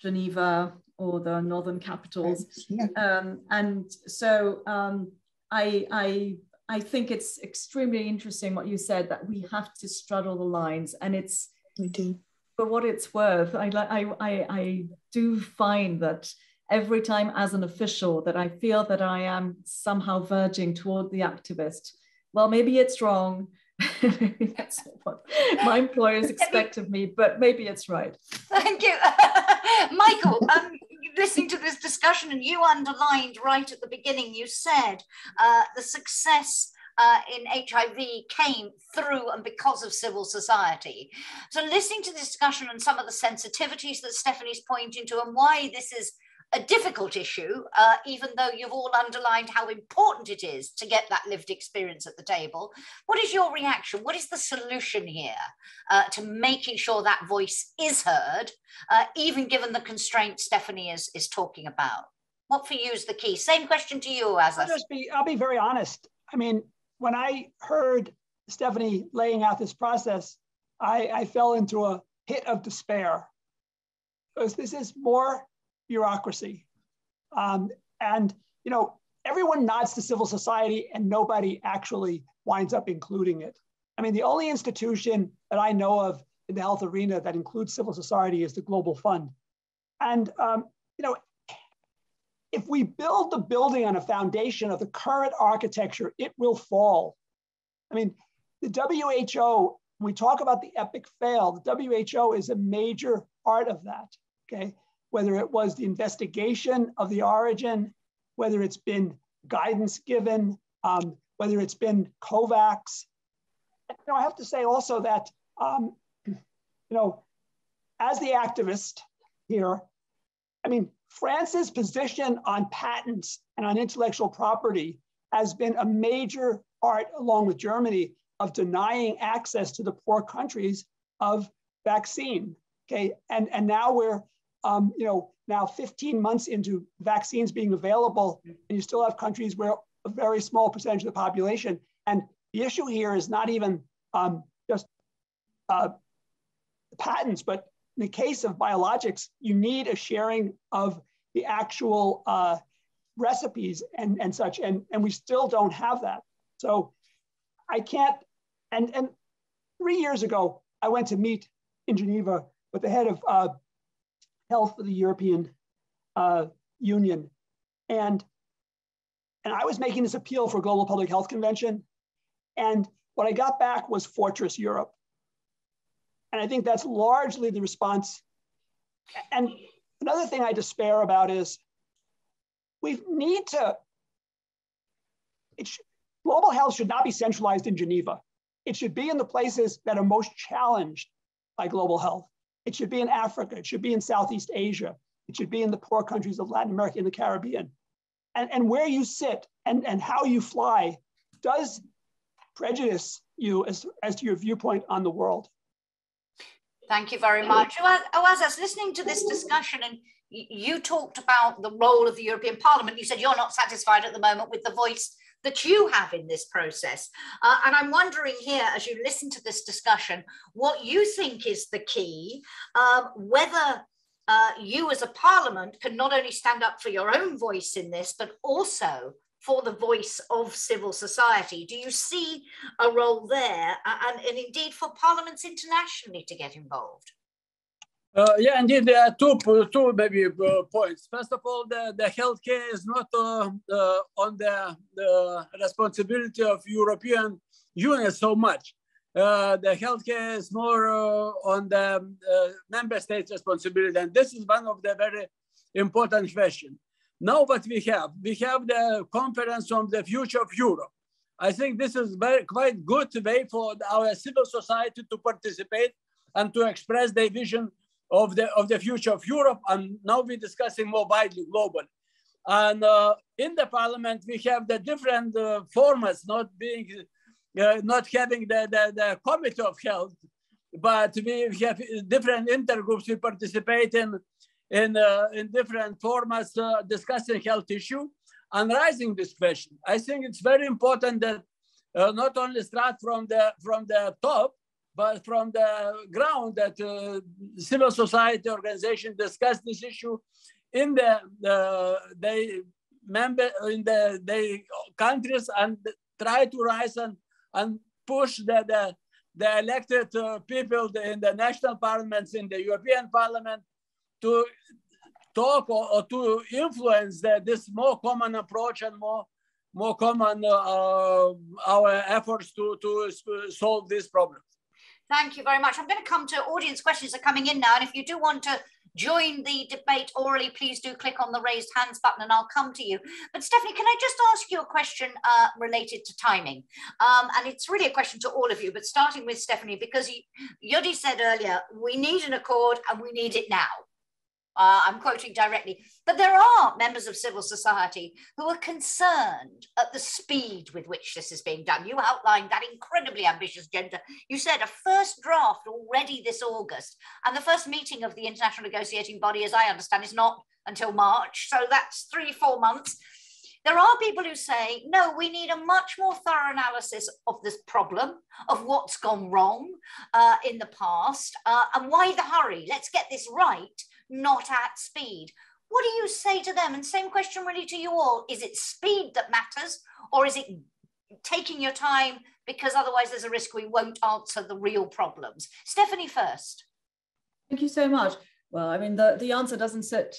geneva or the northern capitals. Yeah. um, and so um, I, I I think it's extremely interesting what you said that we have to straddle the lines and it's we do for what it's worth, I, I, I, I do find that every time as an official that I feel that I am somehow verging toward the activist. Well, maybe it's wrong. that's what my employers expect of me, but maybe it's right. Thank you. Michael, um, listening to this discussion, and you underlined right at the beginning, you said uh, the success uh, in HIV came through and because of civil society. So, listening to the discussion and some of the sensitivities that Stephanie's pointing to, and why this is a difficult issue, uh, even though you've all underlined how important it is to get that lived experience at the table. What is your reaction? What is the solution here uh, to making sure that voice is heard, uh, even given the constraints Stephanie is, is talking about? What for you is the key? Same question to you, as I'll be. I'll be very honest. I mean, when I heard Stephanie laying out this process, I, I fell into a hit of despair because this is more bureaucracy. Um, and, you know, everyone nods to civil society and nobody actually winds up including it. I mean, the only institution that I know of in the health arena that includes civil society is the Global Fund. And, um, you know, if we build the building on a foundation of the current architecture, it will fall. I mean, the WHO, we talk about the epic fail, the WHO is a major part of that, okay? Whether it was the investigation of the origin, whether it's been guidance given, um, whether it's been COVAX. You know, I have to say also that, um, you know, as the activist here, I mean, France's position on patents and on intellectual property has been a major part, along with Germany, of denying access to the poor countries of vaccine. Okay, and and now we're, um, you know, now 15 months into vaccines being available, and you still have countries where a very small percentage of the population. And the issue here is not even um, just uh, patents, but in the case of biologics, you need a sharing of the actual uh, recipes and, and such, and, and we still don't have that. So I can't, and, and three years ago, I went to meet in Geneva with the head of uh, health for the European uh, Union. And, and I was making this appeal for Global Public Health Convention. And what I got back was Fortress Europe. And I think that's largely the response. And another thing I despair about is we need to, global health should not be centralized in Geneva. It should be in the places that are most challenged by global health. It should be in Africa. It should be in Southeast Asia. It should be in the poor countries of Latin America and the Caribbean. And, and where you sit and, and how you fly does prejudice you as, as to your viewpoint on the world. Thank you very much. Oh, as I was listening to this discussion and you talked about the role of the European Parliament. You said you're not satisfied at the moment with the voice that you have in this process. Uh, and I'm wondering here, as you listen to this discussion, what you think is the key, um, whether uh, you as a parliament can not only stand up for your own voice in this, but also for the voice of civil society. Do you see a role there and, and indeed for parliaments internationally to get involved? Uh, yeah, indeed, there are two, two maybe uh, points. First of all, the, the healthcare is not uh, on the, the responsibility of European Union so much. Uh, the healthcare is more uh, on the uh, member states' responsibility, and this is one of the very important questions. Now what we have, we have the conference on the future of Europe. I think this is very quite good way for our civil society to participate and to express their vision of the of the future of Europe. And now we're discussing more widely globally. And uh, in the parliament, we have the different uh, formats, not being, uh, not having the, the, the committee of health, but we have different intergroups. We participate in in uh, in different formats uh, discussing health issue and raising this question. I think it's very important that uh, not only start from the from the top, but from the ground that uh, civil society organization discuss this issue in the, the they member in the they countries and try to rise and, and push the, the, the elected uh, people in the national parliaments, in the European Parliament, to talk or, or to influence the, this more common approach and more more common uh, our efforts to, to solve these problems. Thank you very much. I'm going to come to audience questions are coming in now. And if you do want to join the debate orally, please do click on the raised hands button and I'll come to you. But Stephanie, can I just ask you a question uh, related to timing? Um, and it's really a question to all of you, but starting with Stephanie, because Yodi said earlier, we need an accord and we need it now. Uh, I'm quoting directly, but there are members of civil society who are concerned at the speed with which this is being done. You outlined that incredibly ambitious agenda. You said a first draft already this August, and the first meeting of the international negotiating body, as I understand, is not until March. So that's three, four months. There are people who say, no, we need a much more thorough analysis of this problem, of what's gone wrong uh, in the past, uh, and why the hurry? Let's get this right not at speed. What do you say to them? And same question really to you all. Is it speed that matters or is it taking your time because otherwise there's a risk we won't answer the real problems? Stephanie first. Thank you so much. Well, I mean, the, the answer doesn't sit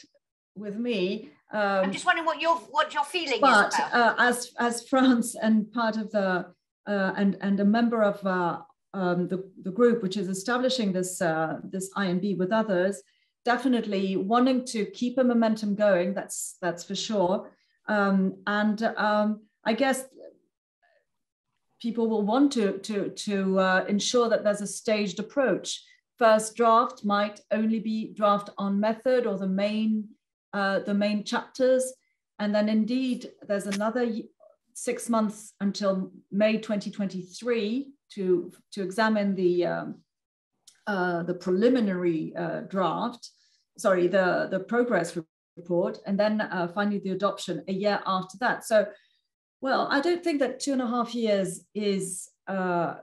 with me. Um, I'm just wondering what your what your feeling but, is. But uh, as as France and part of the uh, and and a member of uh, um, the the group which is establishing this uh, this INB with others, definitely wanting to keep a momentum going. That's that's for sure. Um, and um, I guess people will want to to to uh, ensure that there's a staged approach. First draft might only be draft on method or the main uh, the main chapters, and then indeed there's another six months until May 2023 to to examine the um, uh, the preliminary uh, draft sorry, the, the progress report, and then uh, finally the adoption a year after that. So, well, I don't think that two and a half years is uh,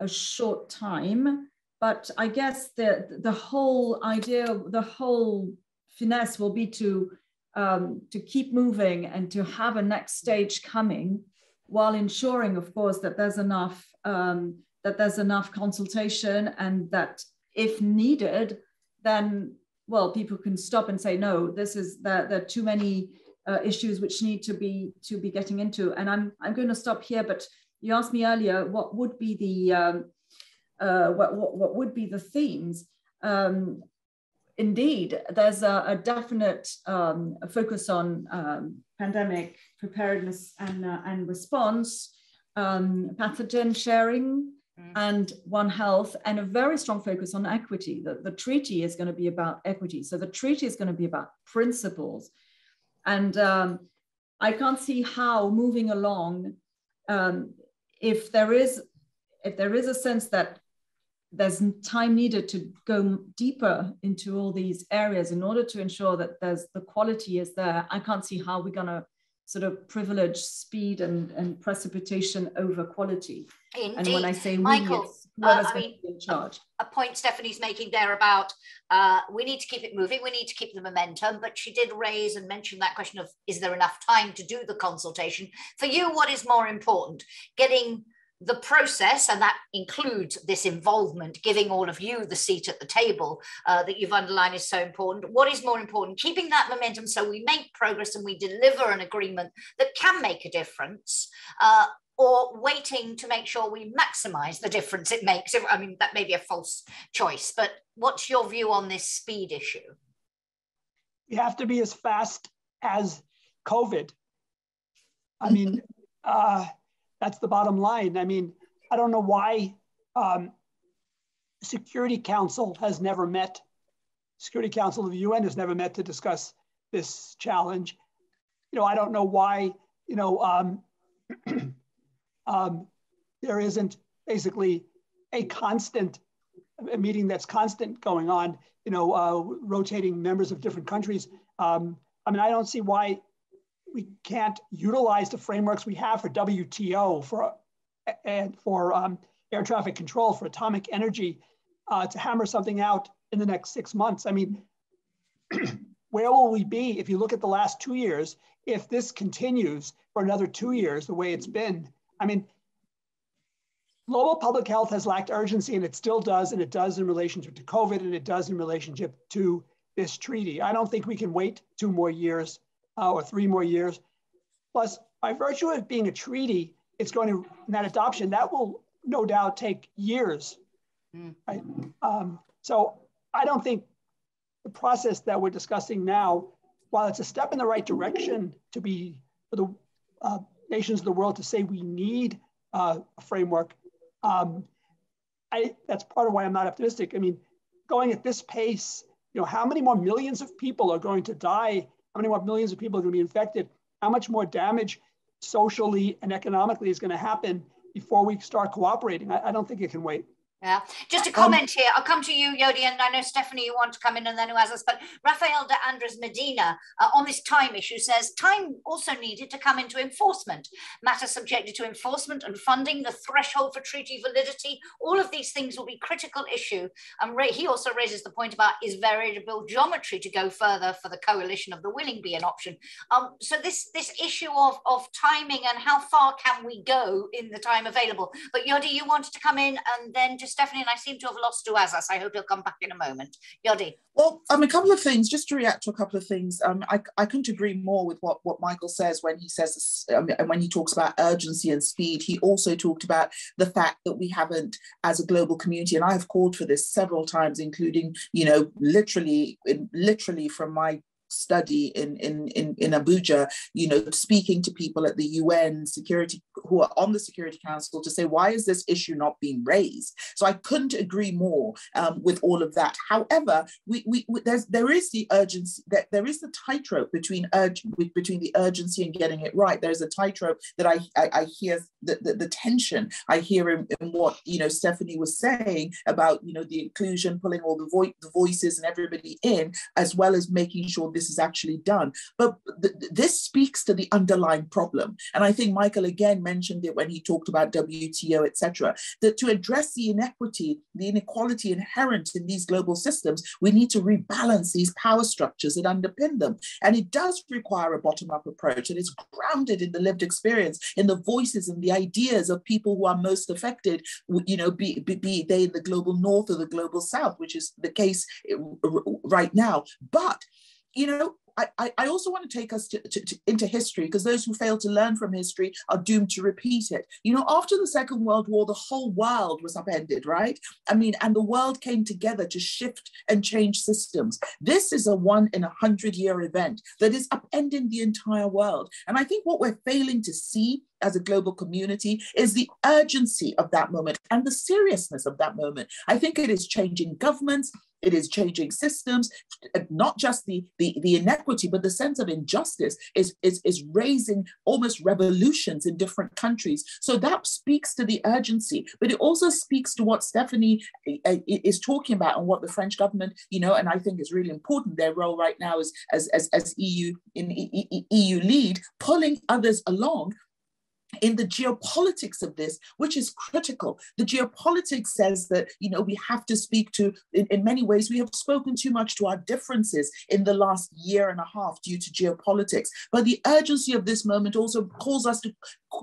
a short time, but I guess the, the whole idea, the whole finesse will be to, um, to keep moving and to have a next stage coming while ensuring, of course, that there's enough um, that there's enough consultation and that if needed, then well, people can stop and say, no, this is that there are too many uh, issues which need to be to be getting into. And I'm I'm going to stop here. But you asked me earlier what would be the um, uh, what, what, what would be the themes. Um, indeed, there's a, a definite um, focus on um, pandemic preparedness and uh, and response, um, pathogen sharing, Mm. and One Health, and a very strong focus on equity. The, the treaty is going to be about equity. So the treaty is going to be about principles. And um, I can't see how moving along, um, if there is if there is a sense that there's time needed to go deeper into all these areas in order to ensure that there's the quality is there, I can't see how we're going to sort of privilege speed and, and precipitation over quality. Indeed. And when I say we, Michael, it's whoever's uh, I mean, in charge. A, a point Stephanie's making there about uh, we need to keep it moving, we need to keep the momentum, but she did raise and mention that question of is there enough time to do the consultation? For you, what is more important? Getting the process, and that includes this involvement, giving all of you the seat at the table uh, that you've underlined is so important. What is more important? Keeping that momentum so we make progress and we deliver an agreement that can make a difference. Uh, or waiting to make sure we maximize the difference it makes. I mean, that may be a false choice, but what's your view on this speed issue? You have to be as fast as COVID. I mean, uh, That's the bottom line. I mean, I don't know why um, Security Council has never met. Security Council of the UN has never met to discuss this challenge. You know, I don't know why. You know, um, um, there isn't basically a constant a meeting that's constant going on. You know, uh, rotating members of different countries. Um, I mean, I don't see why we can't utilize the frameworks we have for WTO for and for um, air traffic control for atomic energy uh, to hammer something out in the next six months. I mean, where will we be if you look at the last two years? If this continues for another two years, the way it's been, I mean, global public health has lacked urgency and it still does, and it does in relationship to COVID and it does in relationship to this treaty. I don't think we can wait two more years uh, or three more years. Plus, by virtue of being a treaty, it's going to, that adoption, that will no doubt take years. Mm. Right? Um, so I don't think the process that we're discussing now, while it's a step in the right direction to be for the uh, nations of the world to say we need uh, a framework, um, I, that's part of why I'm not optimistic. I mean, going at this pace, you know, how many more millions of people are going to die? How many more millions of people are going to be infected? How much more damage socially and economically is going to happen before we start cooperating? I, I don't think it can wait. Yeah, just a um, comment um, here. I'll come to you, Yodi, and I know Stephanie, you want to come in, and then Juozas. But Rafael de Andres Medina uh, on this time issue says time also needed to come into enforcement. Matter subjected to enforcement and funding, the threshold for treaty validity, all of these things will be critical issue. And Ray, he also raises the point about is variable geometry to go further for the coalition of the willing be an option. Um, so this this issue of of timing and how far can we go in the time available. But Yodi, you wanted to come in and then just Stephanie, and I seem to have lost to Juozas. I hope he'll come back in a moment. Yodi. Well, um, a couple of things, just to react to a couple of things. Um, I, I couldn't agree more with what, what Michael says when he says, um, when he talks about urgency and speed. He also talked about the fact that we haven't, as a global community, and I have called for this several times, including, you know, literally, literally from my study in, in, in, in Abuja, you know, speaking to people at the UN security who are on the Security Council to say, why is this issue not being raised? So I couldn't agree more um, with all of that. However, we, we, we, there's, there is the urgency, that there is the tightrope between, urg, between the urgency and getting it right. There's a tightrope that I, I, I hear, the, the, the, tension I hear in, in, what, you know, Stephanie was saying about, you know, the inclusion, pulling all the, vo- the voices and everybody in, as well as making sure this is actually done. But th- this speaks to the underlying problem. And I think Michael again mentioned it when he talked about WTO, etc. That to address the inequity, the inequality inherent in these global systems, we need to rebalance these power structures that underpin them. And it does require a bottom-up approach, and it's grounded in the lived experience, in the voices and the ideas of people who are most affected. You know, be, be, be they in the global north or the global south, which is the case eh, right now. But you know, I, I also want to take us to, to, to, into history because those who fail to learn from history are doomed to repeat it. You know, after the Second World War, the whole world was upended, right? I mean, and the world came together to shift and change systems. This is a one in a hundred year event that is upending the entire world. And I think what we're failing to see as a global community is the urgency of that moment and the seriousness of that moment. I think it is changing governments, it is changing systems, not just the, the, the inequity, but the sense of injustice is, is, is raising almost revolutions in different countries. So that speaks to the urgency, but it also speaks to what Stephanie eh, is talking about and what the French government, you know, and I think is really important, their role right now is as, as, as EU in EU lead, pulling others along in the geopolitics of this, which is critical. The geopolitics says that, you know, we have to speak to, in, in, many ways, we have spoken too much to our differences in the last year and a half due to geopolitics. But the urgency of this moment also calls us to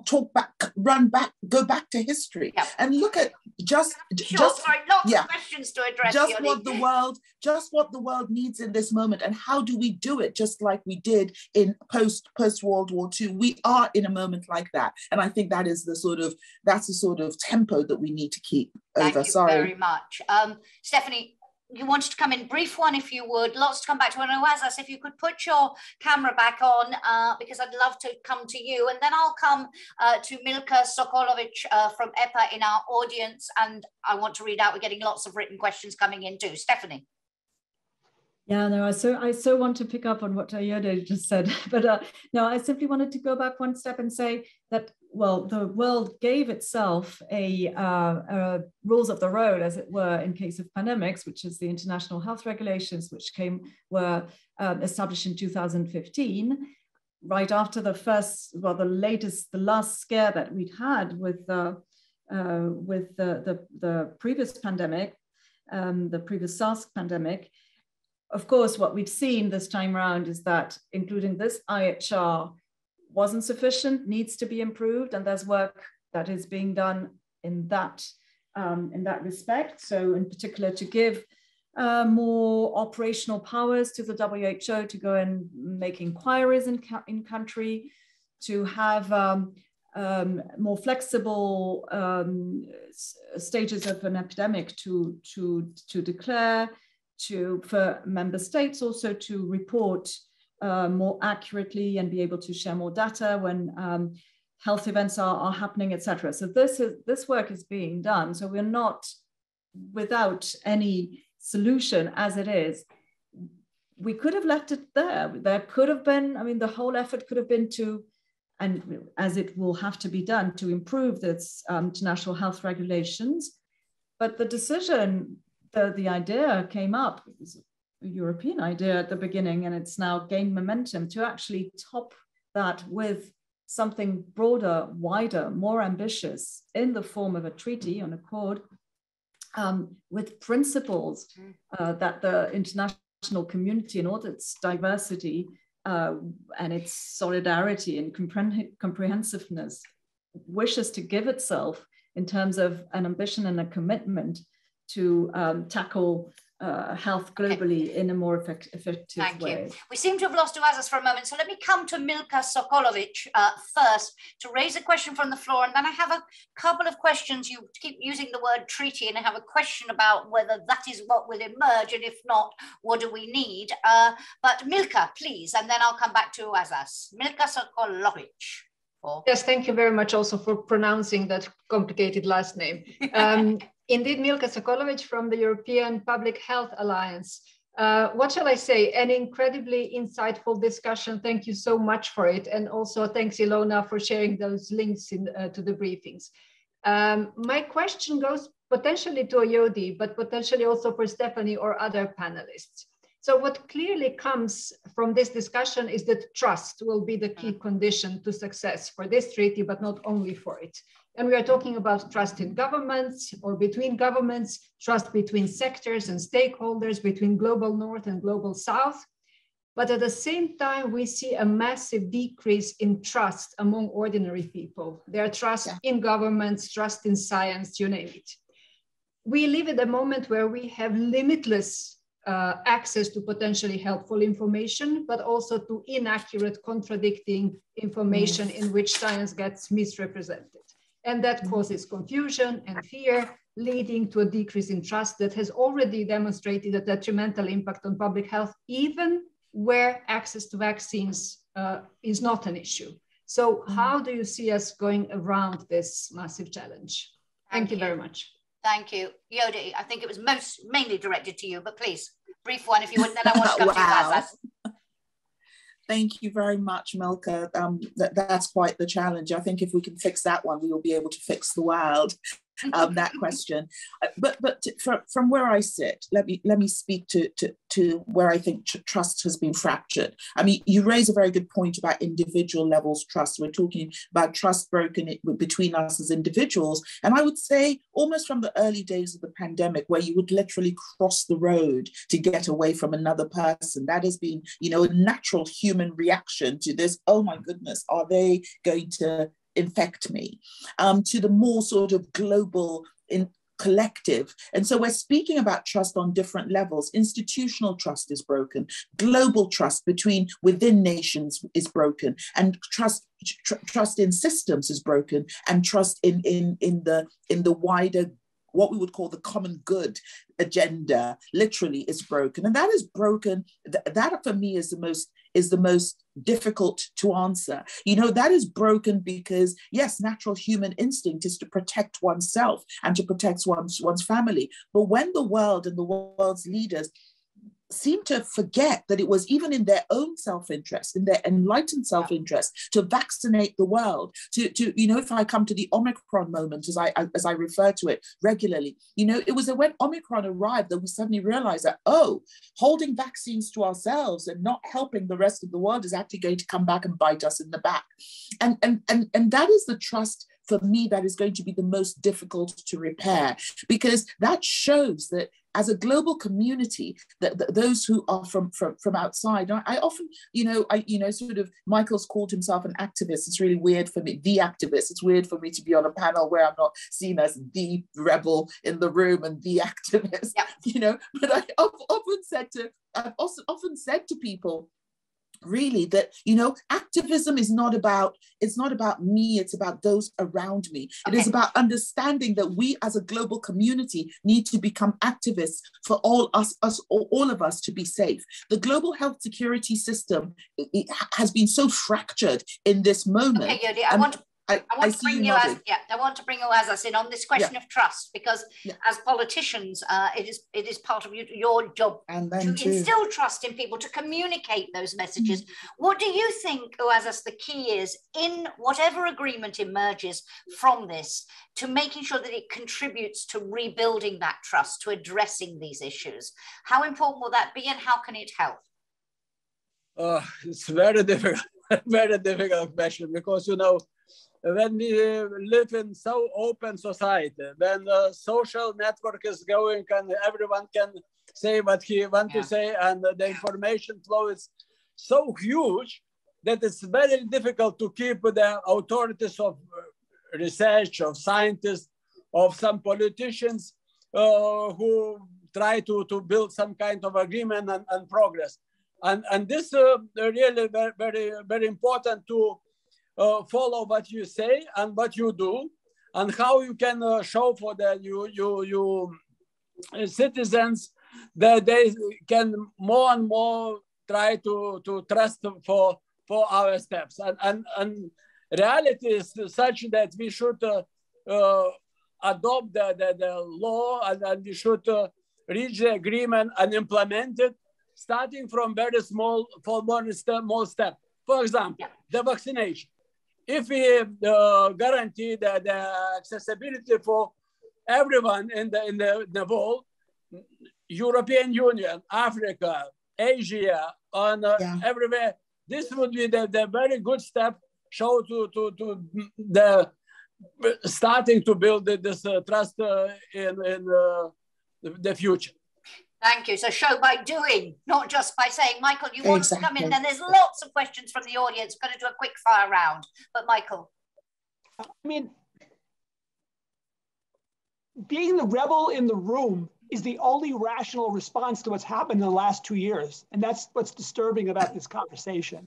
talk back, run back, go back to history yeah. and look at just, sure, just sorry, lots yeah, of questions to address. Just what the world, just what the world needs in this moment, and how do we do it? Just like we did in post post World War II, we are in a moment like that, and I think that is the sort of that's the sort of tempo that we need to keep. Thank over. you Sorry. very much, um, Stephanie. You wanted to come in, brief one if you would. Lots to come back to. And Juozas, if you could put your camera back on, uh, because I'd love to come to you. And then I'll come uh, to Milka Sokolovic uh, from EPHA in our audience. And I want to read out, we're getting lots of written questions coming in too. Stephanie. Yeah, no, I so I so want to pick up on what Toyota just said, but uh, no, I simply wanted to go back one step and say that well, the world gave itself a, uh, a, rules of the road, as it were, in case of pandemics, which is the international health regulations, which came were um, established in 2015, right after the first, well, the latest, the last scare that we'd had with uh, uh, with the, the, the previous pandemic, um, the previous SARS pandemic. Of course, what we've seen this time around is that including this IHR wasn't sufficient, needs to be improved, and there's work that is being done in that um, in that respect. So, in particular, to give uh, more operational powers to the WHO to go and make inquiries in, in country, to have um, um, more flexible um, stages of an epidemic to, to, to declare, to for member states also to report uh, more accurately and be able to share more data when um, health events are, are happening, etc. So this is this work is being done. So we're not without any solution as it is. We could have left it there. There could have been, I mean, the whole effort could have been to, and as it will have to be done, to improve this um, international health regulations. But the decision the, the idea came up, European idea at the beginning, and it's now gained momentum to actually top that with something broader, wider, more ambitious in the form of a treaty, an accord, um, with principles mm. uh, that the international community, in all its diversity uh, and its solidarity and comprehensiveness, wishes to give itself in terms of an ambition and a commitment to um, tackle uh, health globally okay. in a more effect effective way. Thank way. You. We seem to have lost Juozas for a moment, so let me come to Milka Sokolovic uh, first to raise a question from the floor, and then I have a couple of questions. You keep using the word treaty, and I have a question about whether that is what will emerge, and if not, what do we need? Uh, but Milka, please, and then I'll come back to Juozas. Milka Sokolovic. Yes, thank you very much also for pronouncing that complicated last name. Um, indeed, Milka Sokolovic from the European Public Health Alliance. Uh, what shall I say? An incredibly insightful discussion. Thank you so much for it. And also thanks Ilona for sharing those links in, uh, to the briefings. Um, my question goes potentially to Oyodi, but potentially also for Stephanie or other panelists. So what clearly comes from this discussion is that trust will be the key condition to success for this treaty, but not only for it. And we are talking about trust in governments or between governments, trust between sectors and stakeholders, between global north and global south. But at the same time, we see a massive decrease in trust among ordinary people. Their trust yeah. in governments, trust in science, you name it. We live at a moment where we have limitless uh, access to potentially helpful information, but also to inaccurate, contradicting information in which science gets misrepresented. And that mm-hmm. causes confusion and fear, leading to a decrease in trust that has already demonstrated a detrimental impact on public health, even where access to vaccines uh, is not an issue. So, mm-hmm. how do you see us going around this massive challenge? Thank, Thank you, you very much. Thank you. Yodi, I think it was most mainly directed to you, but please brief one if you would, then I want to come wow. to you, Thank you very much, Milka. Um, that, that's quite the challenge. I think if we can fix that one, we will be able to fix the world um, that question. Uh, but but from, from where I sit, let me let me speak to to, to where I think trust has been fractured. I mean, you raise a very good point about individual levels trust. We're talking about trust broken between us as individuals, and I would say almost from the early days of the pandemic, where you would literally cross the road to get away from another person. That has been, you know, a natural human reaction to this. Oh my goodness, are they going to infect me, um, to the more sort of global in collective. And so we're speaking about trust on different levels. Institutional trust is broken, global trust between within nations is broken, and trust tr- trust in systems is broken, and trust in in in the in the wider what we would call the common good agenda literally is broken. And that is broken th- that for me is the most is the most difficult to answer. You know that is broken because yes natural human instinct is to protect oneself and to protect one's one's family. But when the world and the world's leaders seem to forget that it was even in their own self-interest in their enlightened self-interest to vaccinate the world to, to you know if i come to the omicron moment as i as i refer to it regularly you know it was when omicron arrived that we suddenly realized that oh holding vaccines to ourselves and not helping the rest of the world is actually going to come back and bite us in the back. And and and, and that is the trust for me that is going to be the most difficult to repair because that shows that as a global community that, that those who are from from, from outside I, I, often you know i you know sort of michael's called himself an activist it's really weird for me the activist it's weird for me to be on a panel where i'm not seen as the rebel in the room and the activist yeah. you know but i often said to i've also often said to people really that you know activism is not about it's not about me it's about those around me. Okay. it is about understanding that we as a global community need to become activists for all us us all of us to be safe. The global health security system it, has been so fractured in this moment. Okay, Yodi, I want I, I want I to bring you, you as yeah. I want to bring you as in on this question yeah. of trust because yeah. as politicians, uh, it is it is part of you, your job to too. instill trust in people to communicate those messages. Mm. What do you think, Juozas, the key is in whatever agreement emerges from this to making sure that it contributes to rebuilding that trust, to addressing these issues? How important will that be, and how can it help? Uh, it's very difficult, very difficult question because you know when we live in so open society, when the social network is going and everyone can say what he want yeah. to say and the information flow is so huge that it's very difficult to keep the authorities of research, of scientists, of some politicians uh, who try to, to build some kind of agreement and, and progress. And, and this uh, really very, very, very important to uh, follow what you say and what you do and how you can uh, show for the you you you uh, citizens that they can more and more try to to trust for for our steps. And and, and reality is such that we should uh, uh, adopt the, the, the law and, and we should uh, reach the agreement and implement it starting from very small for one step, small step. For example yeah. the vaccination if we uh, guarantee the, the accessibility for everyone in the, in the, the world, European Union, Africa, Asia, and uh, yeah. everywhere, this would be the, the very good step show to, to, to the starting to build this uh, trust uh, in, in uh, the future. Thank you. So show by doing, not just by saying, Michael, you want exactly. to come in. Then there's lots of questions from the audience. We're going to do a quick fire round. But Michael. I mean, being the rebel in the room is the only rational response to what's happened in the last two years. And that's what's disturbing about this conversation.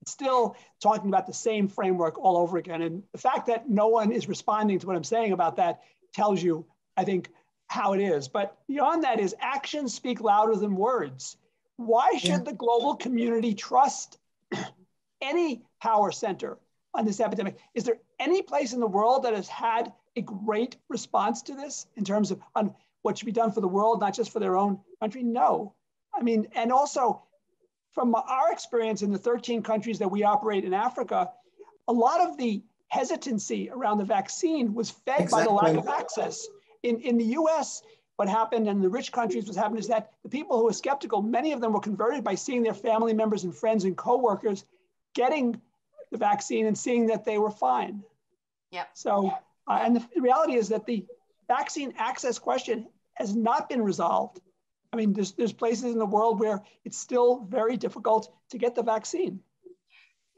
It's still talking about the same framework all over again. And the fact that no one is responding to what I'm saying about that tells you, I think, how it is. But beyond that is actions speak louder than words. Why should the global community trust any power center on this epidemic? Is there any place in the world that has had a great response to this in terms of on what should be done for the world, not just for their own country? No. I mean, and also from our experience in the 13 countries that we operate in Africa, a lot of the hesitancy around the vaccine was fed exactly. by the lack of access in, in the US, what happened in the rich countries, what's happened is that the people who were skeptical, many of them were converted by seeing their family members and friends and coworkers getting the vaccine and seeing that they were fine. Yeah. So, uh, and the reality is that the vaccine access question has not been resolved. I mean, there's, there's places in the world where it's still very difficult to get the vaccine.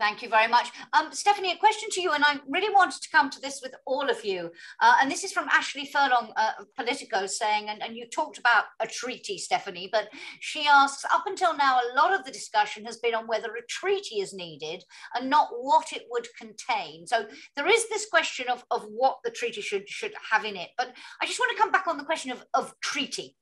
Thank you very much. Um, Stephanie, a question to you, and I really wanted to come to this with all of you. Uh, and this is from Ashleigh Furlong uh, Politico saying, and, and you talked about a treaty, Stephanie, but she asks, up until now, a lot of the discussion has been on whether a treaty is needed and not what it would contain. So there is this question of, of what the treaty should, should have in it. But I just want to come back on the question of, of treaty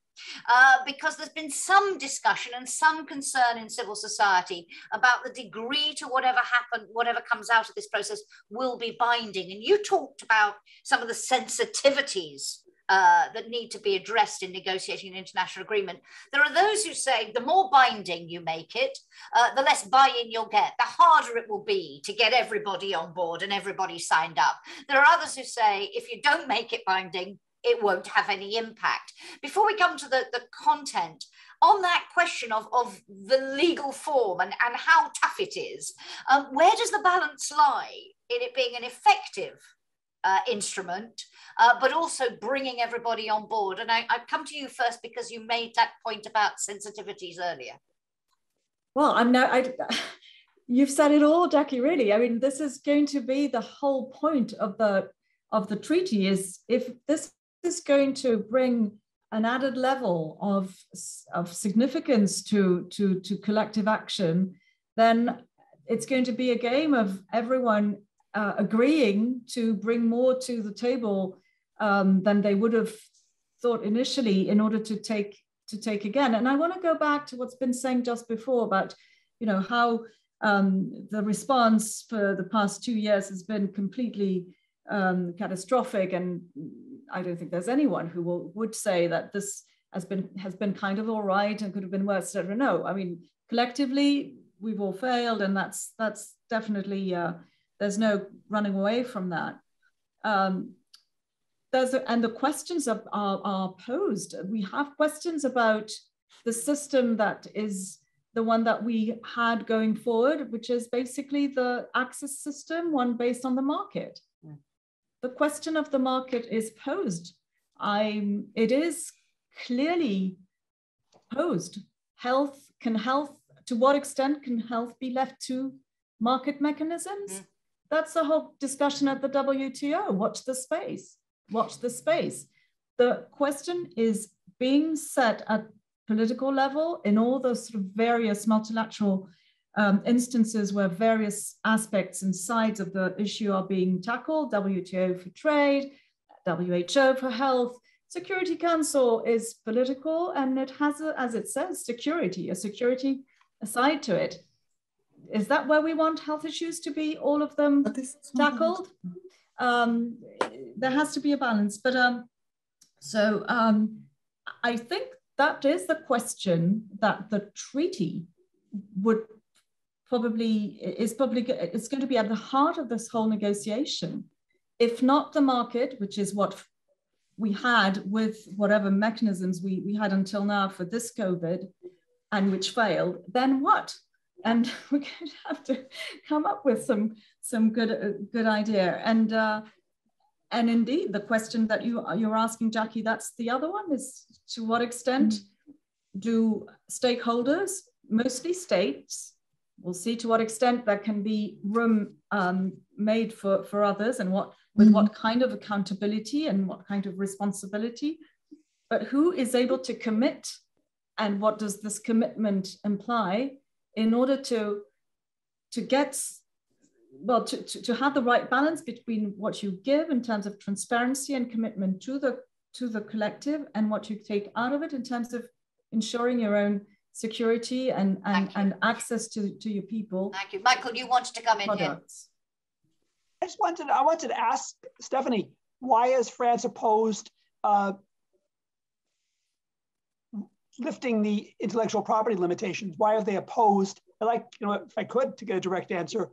uh, because there's been some discussion and some concern in civil society about the degree to whatever happen, whatever comes out of this process will be binding. And you talked about some of the sensitivities uh, that need to be addressed in negotiating an international agreement. There are those who say the more binding you make it, uh, the less buy in you'll get, the harder it will be to get everybody on board and everybody signed up. There are others who say if you don't make it binding, it won't have any impact. Before we come to the, the content, on that question of, of the legal form and, and how tough it is, um, where does the balance lie in it being an effective uh, instrument, uh, but also bringing everybody on board? And I, I come to you first because you made that point about sensitivities earlier. Well, I'm no, I, you've said it all, Jackie. Really, I mean, this is going to be the whole point of the of the treaty. Is if this is going to bring an added level of, of significance to, to, to collective action, then it's going to be a game of everyone uh, agreeing to bring more to the table um, than they would have thought initially in order to take to take again. And I want to go back to what's been saying just before about, you know, how um, the response for the past two years has been completely um, catastrophic and I don't think there's anyone who will, would say that this has been has been kind of all right and could have been worse. Don't know. I mean, collectively, we've all failed, and that's that's definitely uh, there's no running away from that. Um, there's a, and the questions are, are, are posed. We have questions about the system that is the one that we had going forward, which is basically the access system, one based on the market the question of the market is posed. I'm, it is clearly posed. Health, can health, to what extent can health be left to market mechanisms? Mm. That's the whole discussion at the WTO. Watch the space, watch the space. The question is being set at political level in all those sort of various multilateral um, instances where various aspects and sides of the issue are being tackled, WTO for trade, WHO for health. Security Council is political and it has, a, as it says, security, a security side to it. Is that where we want health issues to be, all of them tackled? Um, there has to be a balance. But um, so um, I think that is the question that the treaty would probably is probably it's going to be at the heart of this whole negotiation. If not the market, which is what we had with whatever mechanisms we, we had until now for this COVID and which failed, then what? And we're going to have to come up with some some good uh, good idea. And uh, and indeed, the question that you you're asking, Jackie, that's the other one: is to what extent do stakeholders, mostly states, we'll see to what extent there can be room um, made for, for others and what with mm-hmm. what kind of accountability and what kind of responsibility. But who is able to commit and what does this commitment imply in order to, to get, well, to, to, to have the right balance between what you give in terms of transparency and commitment to the, to the collective and what you take out of it in terms of ensuring your own security and, and, and access to, to your people. Thank you. Michael, you wanted to come in products. here. I just wanted, I wanted to ask Stephanie, why is France opposed uh, lifting the intellectual property limitations? Why have they opposed? I like, you know, if I could, to get a direct answer.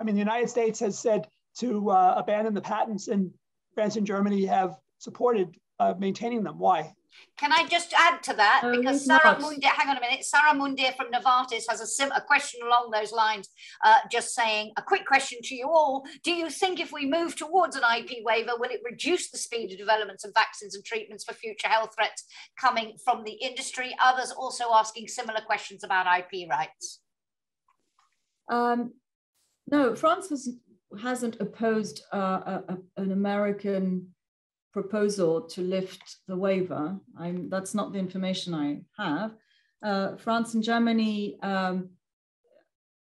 I mean, the United States has said to uh, abandon the patents, and France and Germany have supported uh, maintaining them. Why? Can I just add to that? No, because Sarah Mundir, hang on a minute, Sarah Mundir from Novartis has a, sim- a question along those lines, uh, just saying, a quick question to you all. Do you think if we move towards an IP waiver, will it reduce the speed of developments of vaccines and treatments for future health threats coming from the industry? Others also asking similar questions about IP rights. Um, no, France has, hasn't opposed uh, a, an American proposal to lift the waiver. I'm, that's not the information I have. Uh, France and Germany um,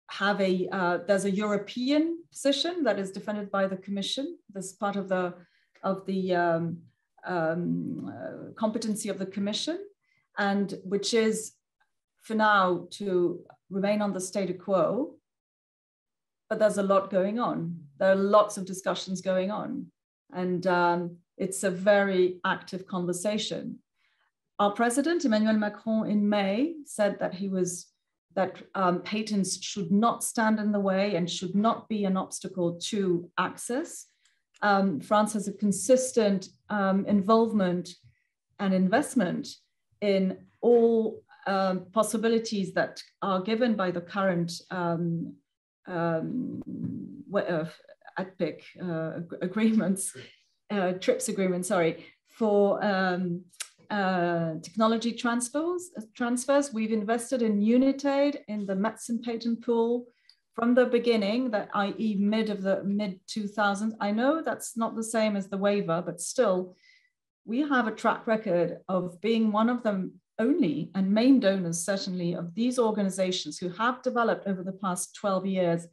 have a, uh, there's a European position that is defended by the Commission. This part of the, of the um, um, uh, competency of the Commission, and which is for now to remain on the statu quo. But there's a lot going on. There are lots of discussions going on. And um, it's a very active conversation. Our president, Emmanuel Macron, in May said that he was that um, patents should not stand in the way and should not be an obstacle to access. Um, France has a consistent um, involvement and investment in all um, possibilities that are given by the current um, um, uh, uh, agreements, uh, TRIPS agreement, sorry, for um, uh, technology transfers. Transfers. We've invested in Unitaid in the medicine patent pool from the beginning, that i.e. mid of the mid 2000s. I know that's not the same as the waiver, but still, we have a track record of being one of the only and main donors, certainly, of these organizations who have developed over the past 12 years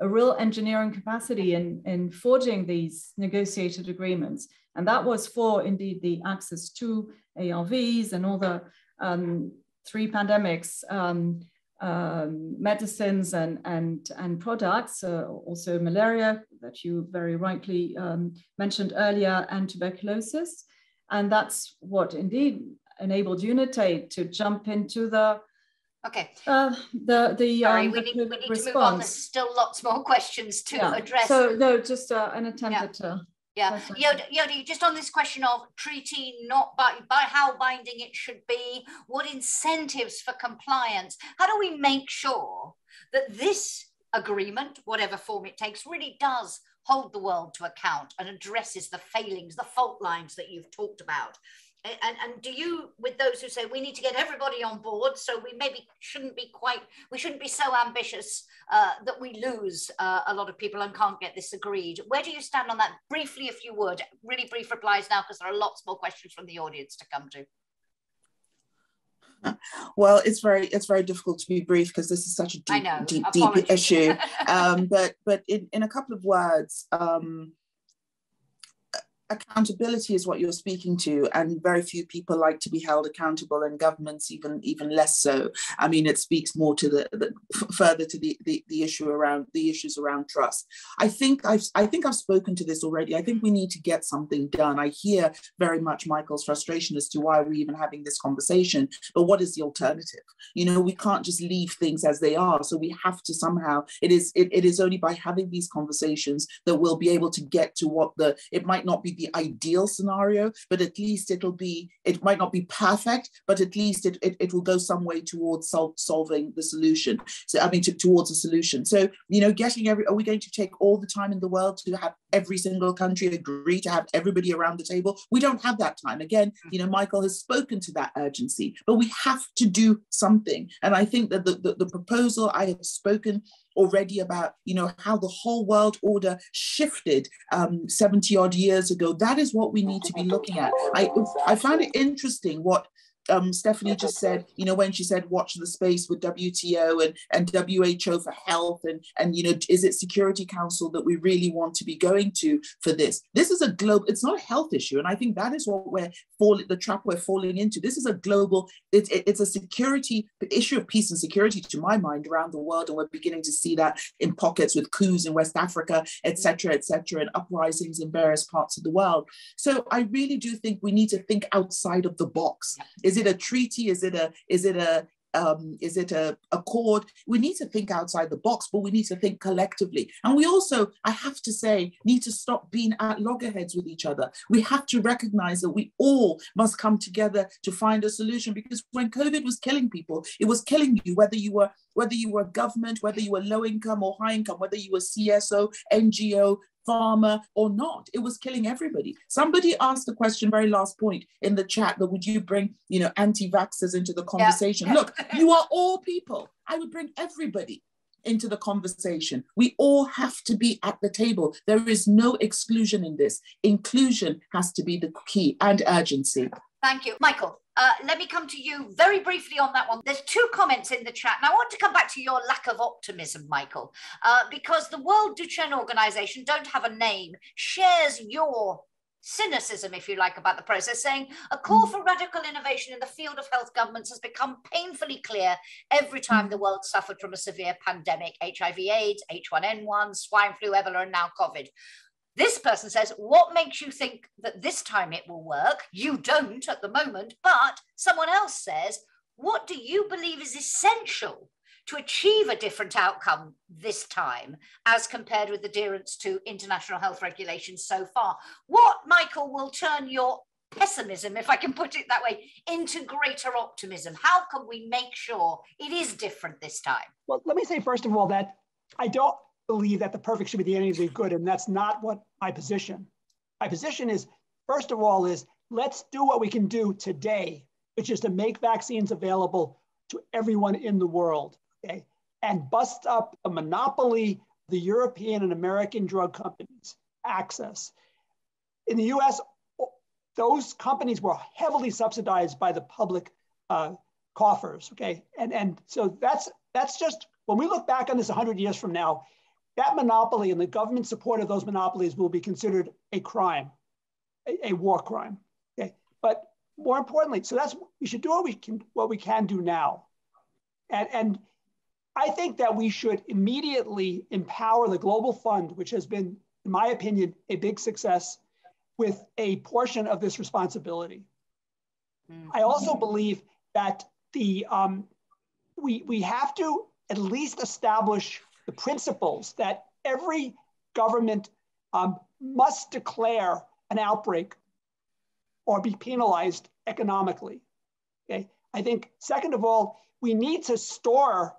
a real engineering capacity in, in forging these negotiated agreements. And that was for indeed the access to ARVs and all the um, three pandemics, um, um, medicines and, and, and products, uh, also malaria that you very rightly um, mentioned earlier, and tuberculosis. And that's what indeed enabled Unitaid to jump into the Okay. Uh, the the Sorry, um, we need, we need response. to move on. There's still lots more questions to Yeah. address. So no, just uh, an attempt Yeah. at uh, Yeah, Yodi, Yodi, just on this question of treaty not by, by how binding it should be, what incentives for compliance, how do we make sure that this agreement, whatever form it takes, really does hold the world to account and addresses the failings, the fault lines that you've talked about? And, and do you, with those who say we need to get everybody on board, so we maybe shouldn't be quite, we shouldn't be so ambitious uh, that we lose uh, a lot of people and can't get this agreed. Where do you stand on that? Briefly, if you would, really brief replies now, because there are lots more questions from the audience to come to. Well, it's very it's very difficult to be brief because this is such a deep know, deep deep issue. Um, but but in, in a couple of words, um, accountability is what you're speaking to and very few people like to be held accountable and governments even even less so. I mean it speaks more to the, the further to the, the the issue around the issues around trust. I think i've i think i've spoken to this already. I think we need to get something done. I hear very much michael's frustration as to why we're even having this conversation but what is the alternative? You know we can't just leave things as they are so we have to somehow it is it, it is only by having these conversations that we'll be able to get to what the it might not be the ideal scenario but at least it'll be it might not be perfect but at least it, it, it will go some way towards sol- solving the solution. So i mean to, towards a solution. So you know getting every are we going to take all the time in the world to have every single country agree to have everybody around the table. We don't have that time. Again you know michael has spoken to that urgency but we have to do something. And i think that the, the, the proposal i have spoken already about you know how the whole world order shifted um, 70 odd years ago. That is what we need to be looking at. I i found it interesting what um, Stephanie just said, you know, when she said watch the space with WTO and, and WHO for health and, and, you know, is it Security Council that we really want to be going to for this? This is a global, it's not a health issue. And I think that is what we're falling, the trap we're falling into. This is a global, it, it- it's a security, issue of peace and security to my mind around the world. And we're beginning to see that in pockets with coups in West Africa, et cetera, et cetera, and uprisings in various parts of the world. So I really do think we need to think outside of the box. Is it a treaty? Is it a is it a um, is it a accord? We need to think outside the box, but we need to think collectively. And we also, I have to say, need to stop being at loggerheads with each other. We have to recognize that we all must come together to find a solution. Because when COVID was killing people, it was killing you, whether you were whether you were government, whether you were low income or high income, whether you were CSO, NGO, farmer or not. It was killing everybody. Somebody asked the question, very last point in the chat, that would you bring, you know, anti-vaxxers into the conversation? Look, you are all people. I would bring everybody into the conversation. We all have to be at the table. There is no exclusion in this. Inclusion has to be the key and urgency. Thank you. Michael, uh, let me come to you very briefly on that one. There's two comments in the chat. And I want to come back to your lack of optimism, Michael, uh, because the World Duchenne Organization, don't have a name, shares your cynicism, if you like, about the process, saying a call for radical innovation in the field of health governments has become painfully clear every time the world suffered from a severe pandemic HIV, AIDS, H1N1, swine flu, Ebola, and now COVID. This person says, What makes you think that this time it will work? You don't at the moment, but someone else says, What do you believe is essential to achieve a different outcome this time as compared with adherence to international health regulations so far? What, Michael, will turn your pessimism, if I can put it that way, into greater optimism? How can we make sure it is different this time? Well, let me say, first of all, that I don't believe that the perfect should be the enemy of the good, and that's not what my position. My position is, first of all, is let's do what we can do today, which is to make vaccines available to everyone in the world, okay, and bust up the monopoly the European and American drug companies access. In the U.S., those companies were heavily subsidized by the public uh, coffers, okay, and and so that's that's just when we look back on this 100 years from now, that monopoly and the government support of those monopolies will be considered a crime, a, a war crime. Okay, but more importantly, so that's we should do what we can what we can do now, and and I think that we should immediately empower the Global Fund, which has been, in my opinion, a big success, with a portion of this responsibility. Mm-hmm. I also believe that the um, we we have to at least establish the principles that every government um, must declare an outbreak or be penalized economically. Okay. I think, second of all, we need to store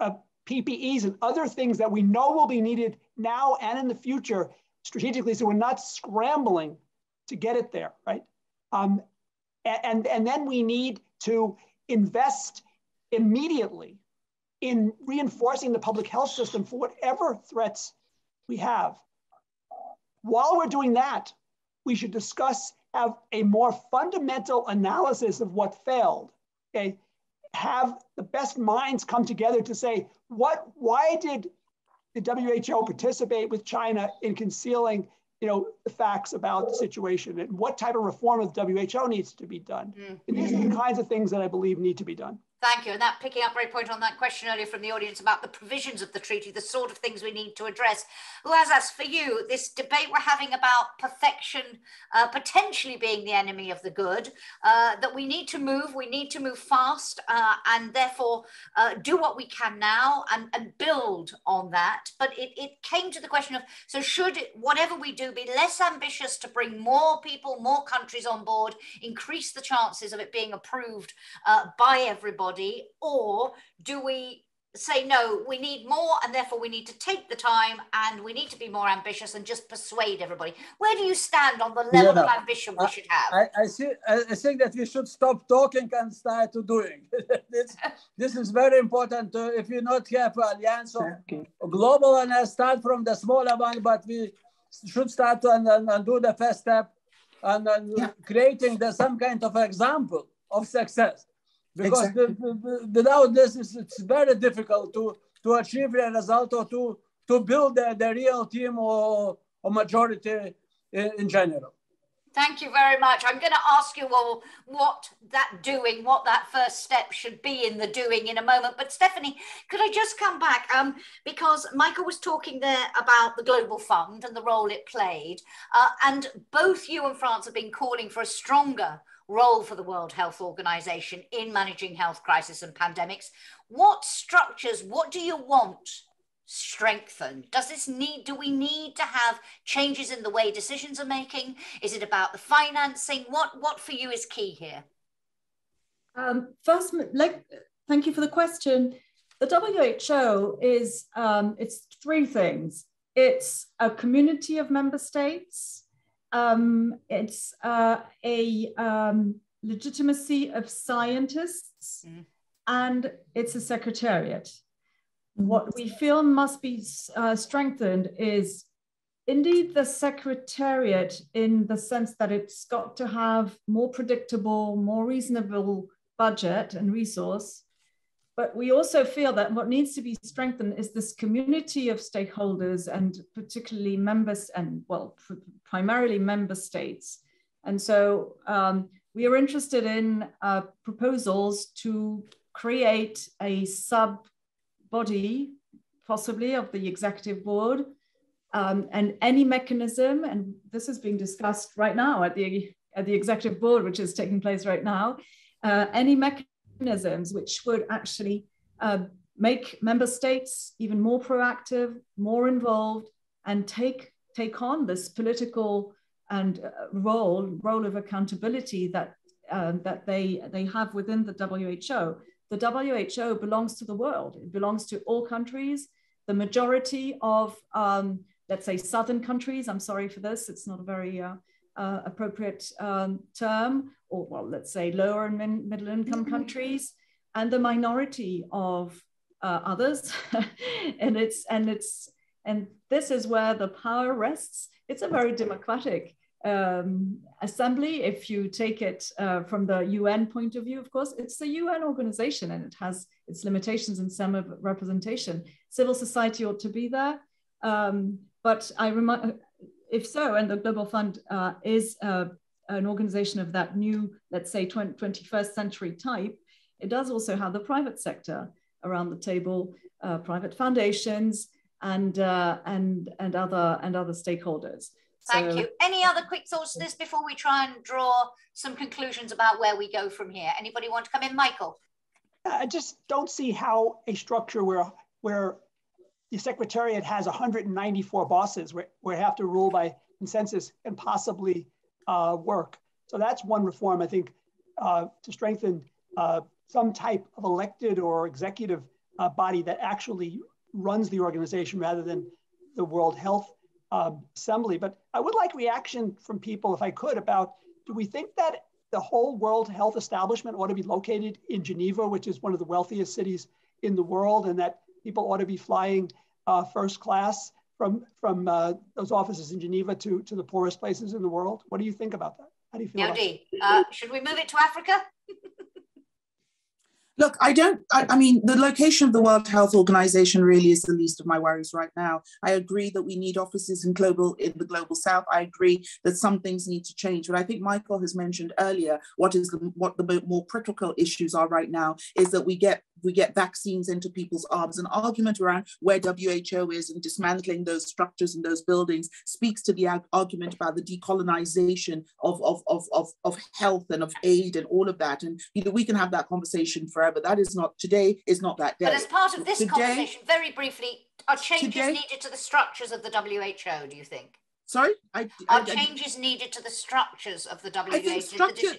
uh, PPEs and other things that we know will be needed now and in the future strategically, so we're not scrambling to get it there, right? Um, and, and then we need to invest immediately in reinforcing the public health system for whatever threats we have. While we're doing that, we should discuss, have a more fundamental analysis of what failed. Okay, have the best minds come together to say, what, why did the WHO participate with China in concealing you know, the facts about the situation and what type of reform of the WHO needs to be done. Mm. And these are the kinds of things that I believe need to be done. Thank you. And that picking up very point on that question earlier from the audience about the provisions of the treaty, the sort of things we need to address. Lazarus, for you, this debate we're having about perfection uh, potentially being the enemy of the good, uh, that we need to move, we need to move fast, uh, and therefore uh, do what we can now and, and build on that. But it, it came to the question of so should whatever we do be less ambitious to bring more people, more countries on board, increase the chances of it being approved uh, by everybody? Body, or do we say no we need more and therefore we need to take the time and we need to be more ambitious and just persuade everybody where do you stand on the level yeah, of ambition we I, should have I, I, see, I think that we should stop talking and start to doing this, this is very important uh, if you not have an alliance of okay. global and I start from the smaller one but we should start and, and, and do the first step and, and yeah. creating the, some kind of example of success because exactly. the, the, without this it's, it's very difficult to to achieve a result or to to build the, the real team or, or majority in, in general Thank you very much. I'm going to ask you all what that doing, what that first step should be in the doing in a moment. But Stephanie, could I just come back? Um, because Michael was talking there about the Global Fund and the role it played. Uh, and both you and France have been calling for a stronger role for the World Health Organization in managing health crisis and pandemics. What structures, what do you want strengthened? Does this need, do we need to have changes in the way decisions are making? Is it about the financing? What, what for you is key here? Um, first, like, thank you for the question. The WHO is, um, it's three things. It's a community of member states, um, it's uh, a um, legitimacy of scientists mm. and it's a secretariat. What we feel must be uh, strengthened is indeed the secretariat in the sense that it's got to have more predictable, more reasonable budget and resource. But we also feel that what needs to be strengthened is this community of stakeholders and particularly members and well, primarily member states. And so um, we are interested in uh, proposals to create a sub body, possibly of the executive board, um, and any mechanism, and this is being discussed right now at the, at the executive board, which is taking place right now, uh, any mechanisms which would actually uh, make member states even more proactive, more involved, and take, take on this political and uh, role, role of accountability that, uh, that they, they have within the WHO the WHO belongs to the world. It belongs to all countries. The majority of, um, let's say, southern countries, I'm sorry for this, it's not a very uh, appropriate um, term, or well, let's say lower and min- middle income mm-hmm. countries, and the minority of uh, others. and it's, and it's, and this is where the power rests. It's a very democratic um, assembly, if you take it uh, from the UN point of view, of course, it's a UN organization and it has its limitations in some of representation. Civil society ought to be there. Um, but I remind, if so, and the Global Fund uh, is uh, an organization of that new, let's say, 20, 21st century type, it does also have the private sector around the table, uh, private foundations, and, uh, and, and, other, and other stakeholders. Thank so, you. Any other quick thoughts to this before we try and draw some conclusions about where we go from here? Anybody want to come in? Michael? I just don't see how a structure where, where the Secretariat has 194 bosses, where, where have to rule by consensus, and possibly uh, work. So that's one reform, I think, uh, to strengthen uh, some type of elected or executive uh, body that actually runs the organization rather than the World Health um, assembly. But I would like reaction from people, if I could, about do we think that the whole World Health establishment ought to be located in Geneva, which is one of the wealthiest cities in the world, and that people ought to be flying uh, first class from from uh, those offices in Geneva to to the poorest places in the world? What do you think about that? How do you feel? Yodi, uh, should we move it to Africa? Look, I don't, I, I, mean, the location of the World Health Organization really is the least of my worries right now. I agree that we need offices in global, in the global south. I agree that some things need to change. But I think Michael has mentioned earlier what is the, what the more critical issues are right now is that we get we get vaccines into people's arms. An argument around where WHO is and dismantling those structures and those buildings speaks to the argument about the decolonization of, of, of, of, of health and of aid and all of that. And you know, we can have that conversation for forever. That is not today. Is not that day. But as part of this today, conversation, very briefly, are changes today, needed to the structures of the WHO? Do you think? Sorry, I, I, are changes I, needed to the structures of the WHO? I think structure,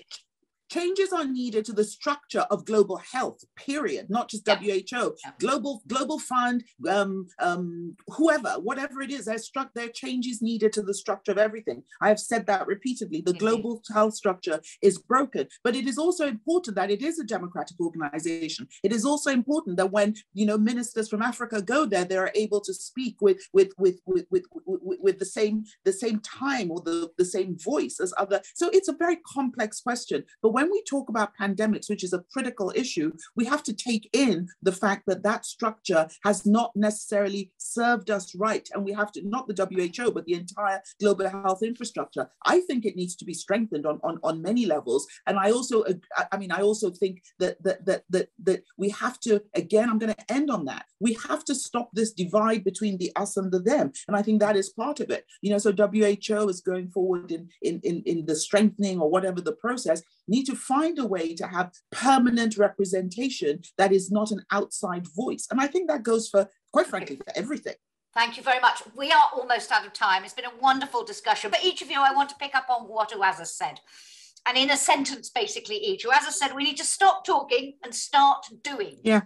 changes are needed to the structure of global health period not just yeah. who yeah. global global fund um, um, whoever whatever it is there's struck there are changes needed to the structure of everything i have said that repeatedly the mm-hmm. global health structure is broken but it is also important that it is a democratic organization it is also important that when you know ministers from africa go there they are able to speak with with with with with, with, with the same the same time or the, the same voice as other so it's a very complex question but when we talk about pandemics, which is a critical issue, we have to take in the fact that that structure has not necessarily served us right. And we have to, not the WHO, but the entire global health infrastructure. I think it needs to be strengthened on, on, on many levels. And I also, uh, I mean, I also think that, that, that, that, that we have to, again, I'm going to end on that. We have to stop this divide between the us and the them. And I think that is part of it. You know, so WHO is going forward in, in, in, in the strengthening or whatever the process need to find a way to have permanent representation that is not an outside voice. And I think that goes for, quite frankly, for everything. Thank you very much. We are almost out of time. It's been a wonderful discussion. But each of you, I want to pick up on what Juozas said. And in a sentence, basically, each. Juozas said, we need to stop talking and start doing. Yeah.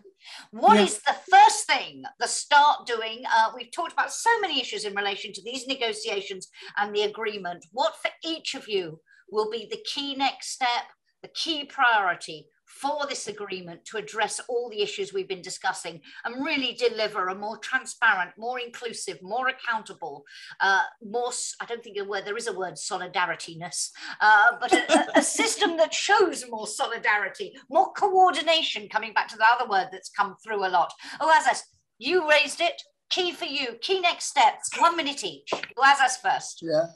What yeah. is the first thing the start doing? Uh, we've talked about so many issues in relation to these negotiations and the agreement. What for each of you will be the key next step, the key priority for this agreement to address all the issues we've been discussing and really deliver a more transparent, more inclusive, more accountable, uh, more, I don't think there is a word solidarityness, uh, but a, a, system that shows more solidarity, more coordination, coming back to the other word that's come through a lot. Oh, Azaz, you raised it. Key for you, key next steps, one minute each. Who has us first? Yeah.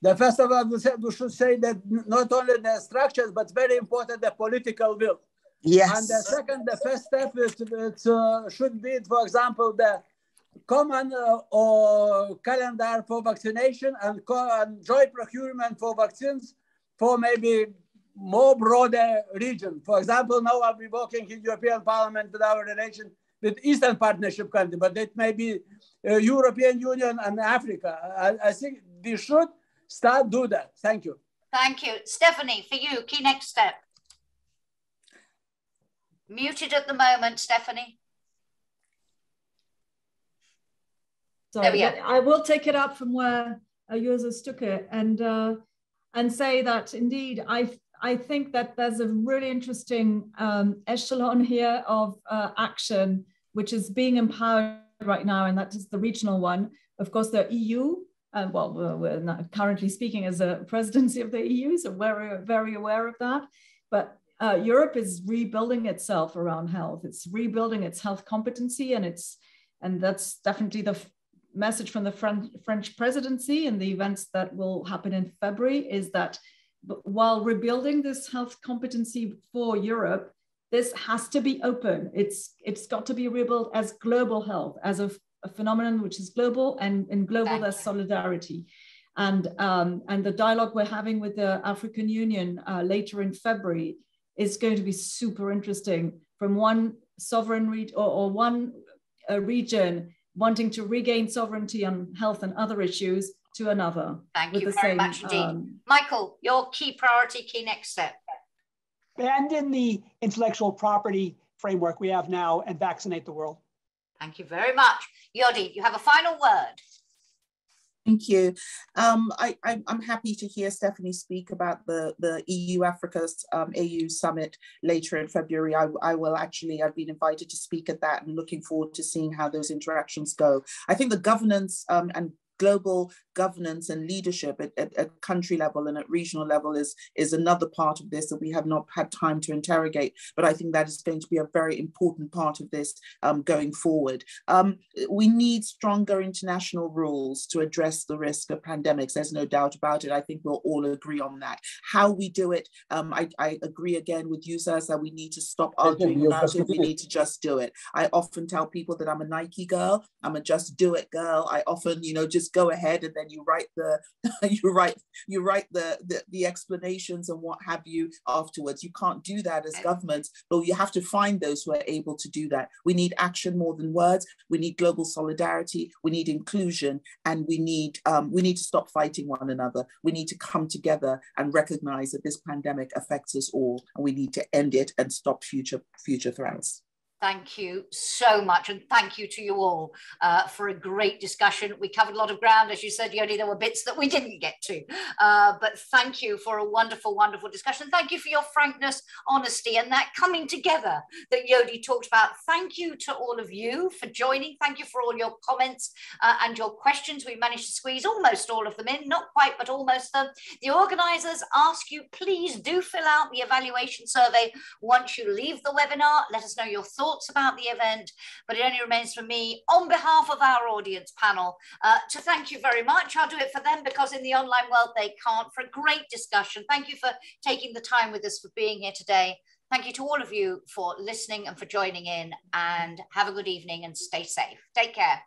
The first of all, we should say that not only the structures, but very important, the political will. Yes. And the second, the first step is it uh, should be, for example, the common uh, or calendar for vaccination and, and joint procurement for vaccines for maybe more broader region. For example, now I'll be working in European Parliament with our relation with Eastern Partnership country, but it may be uh, European Union and Africa. I, I think we should start do that. Thank you. Thank you. Stephanie, for you, key next step. Muted at the moment, Stephanie. Sorry, I will take it up from where uh, yours took it and uh, and say that indeed I I think that there's a really interesting um, echelon here of uh, action which is being empowered right now, and that is the regional one. Of course, the EU uh, well, we're not currently speaking as a presidency of the EU, so we're very aware of that. But uh, Europe is rebuilding itself around health. It's rebuilding its health competency, and it's and that's definitely the message from the French, French presidency and the events that will happen in February is that while rebuilding this health competency for Europe, this has to be open. It's it's got to be rebuilt as global health, as a a phenomenon which is global, and in global Thank there's solidarity. And, um, and the dialogue we're having with the African Union uh, later in February is going to be super interesting from one sovereign re- or, or one uh, region wanting to regain sovereignty on health and other issues to another. Thank you very same, much indeed. Um, Michael, your key priority, key next step. Abandon the intellectual property framework we have now and vaccinate the world. Thank you very much. Yodi, you have a final word. Thank you. Um, I, am happy to hear Stephanie speak about the, the EU Africa um, AU summit later in February. I, I, will actually, I've been invited to speak at that and looking forward to seeing how those interactions go. I think the governance um, and global governance and leadership at, at, at, country level and at regional level is, is another part of this that we have not had time to interrogate. But I think that is going to be a very important part of this um, going forward. Um, we need stronger international rules to address the risk of pandemics. There's no doubt about it. I think we'll all agree on that. How we do it, um, I, I, agree again with you, Sir, that we need to stop arguing about it. We need to just do it. I often tell people that I'm a Nike girl. I'm a just do it girl. I often, you know, just go ahead and then you write the you write you write the, the, the explanations and what have you afterwards. You can't do that as governments but you have to find those who are able to do that. We need action more than words. We need global solidarity. We need inclusion and we need um, we need to stop fighting one another. We need to come together and recognize that this pandemic affects us all and we need to end it and stop future future threats Thank you so much. And thank you to you all uh, for a great discussion. We covered a lot of ground. As you said, Yodi, there were bits that we didn't get to. Uh, but thank you for a wonderful, wonderful discussion. Thank you for your frankness, honesty, and that coming together that Yodi talked about. Thank you to all of you for joining. Thank you for all your comments uh, and your questions. We managed to squeeze almost all of them in, not quite, but almost them. The organisers ask you, please do fill out the evaluation survey once you leave the webinar. Let us know your thoughts thoughts about the event, but it only remains for me, on behalf of our audience panel, uh, to thank you very much. I'll do it for them because in the online world they can't, for a great discussion. Thank you for taking the time with us, for being here today. Thank you to all of you for listening and for joining in, and have a good evening and stay safe. Take care.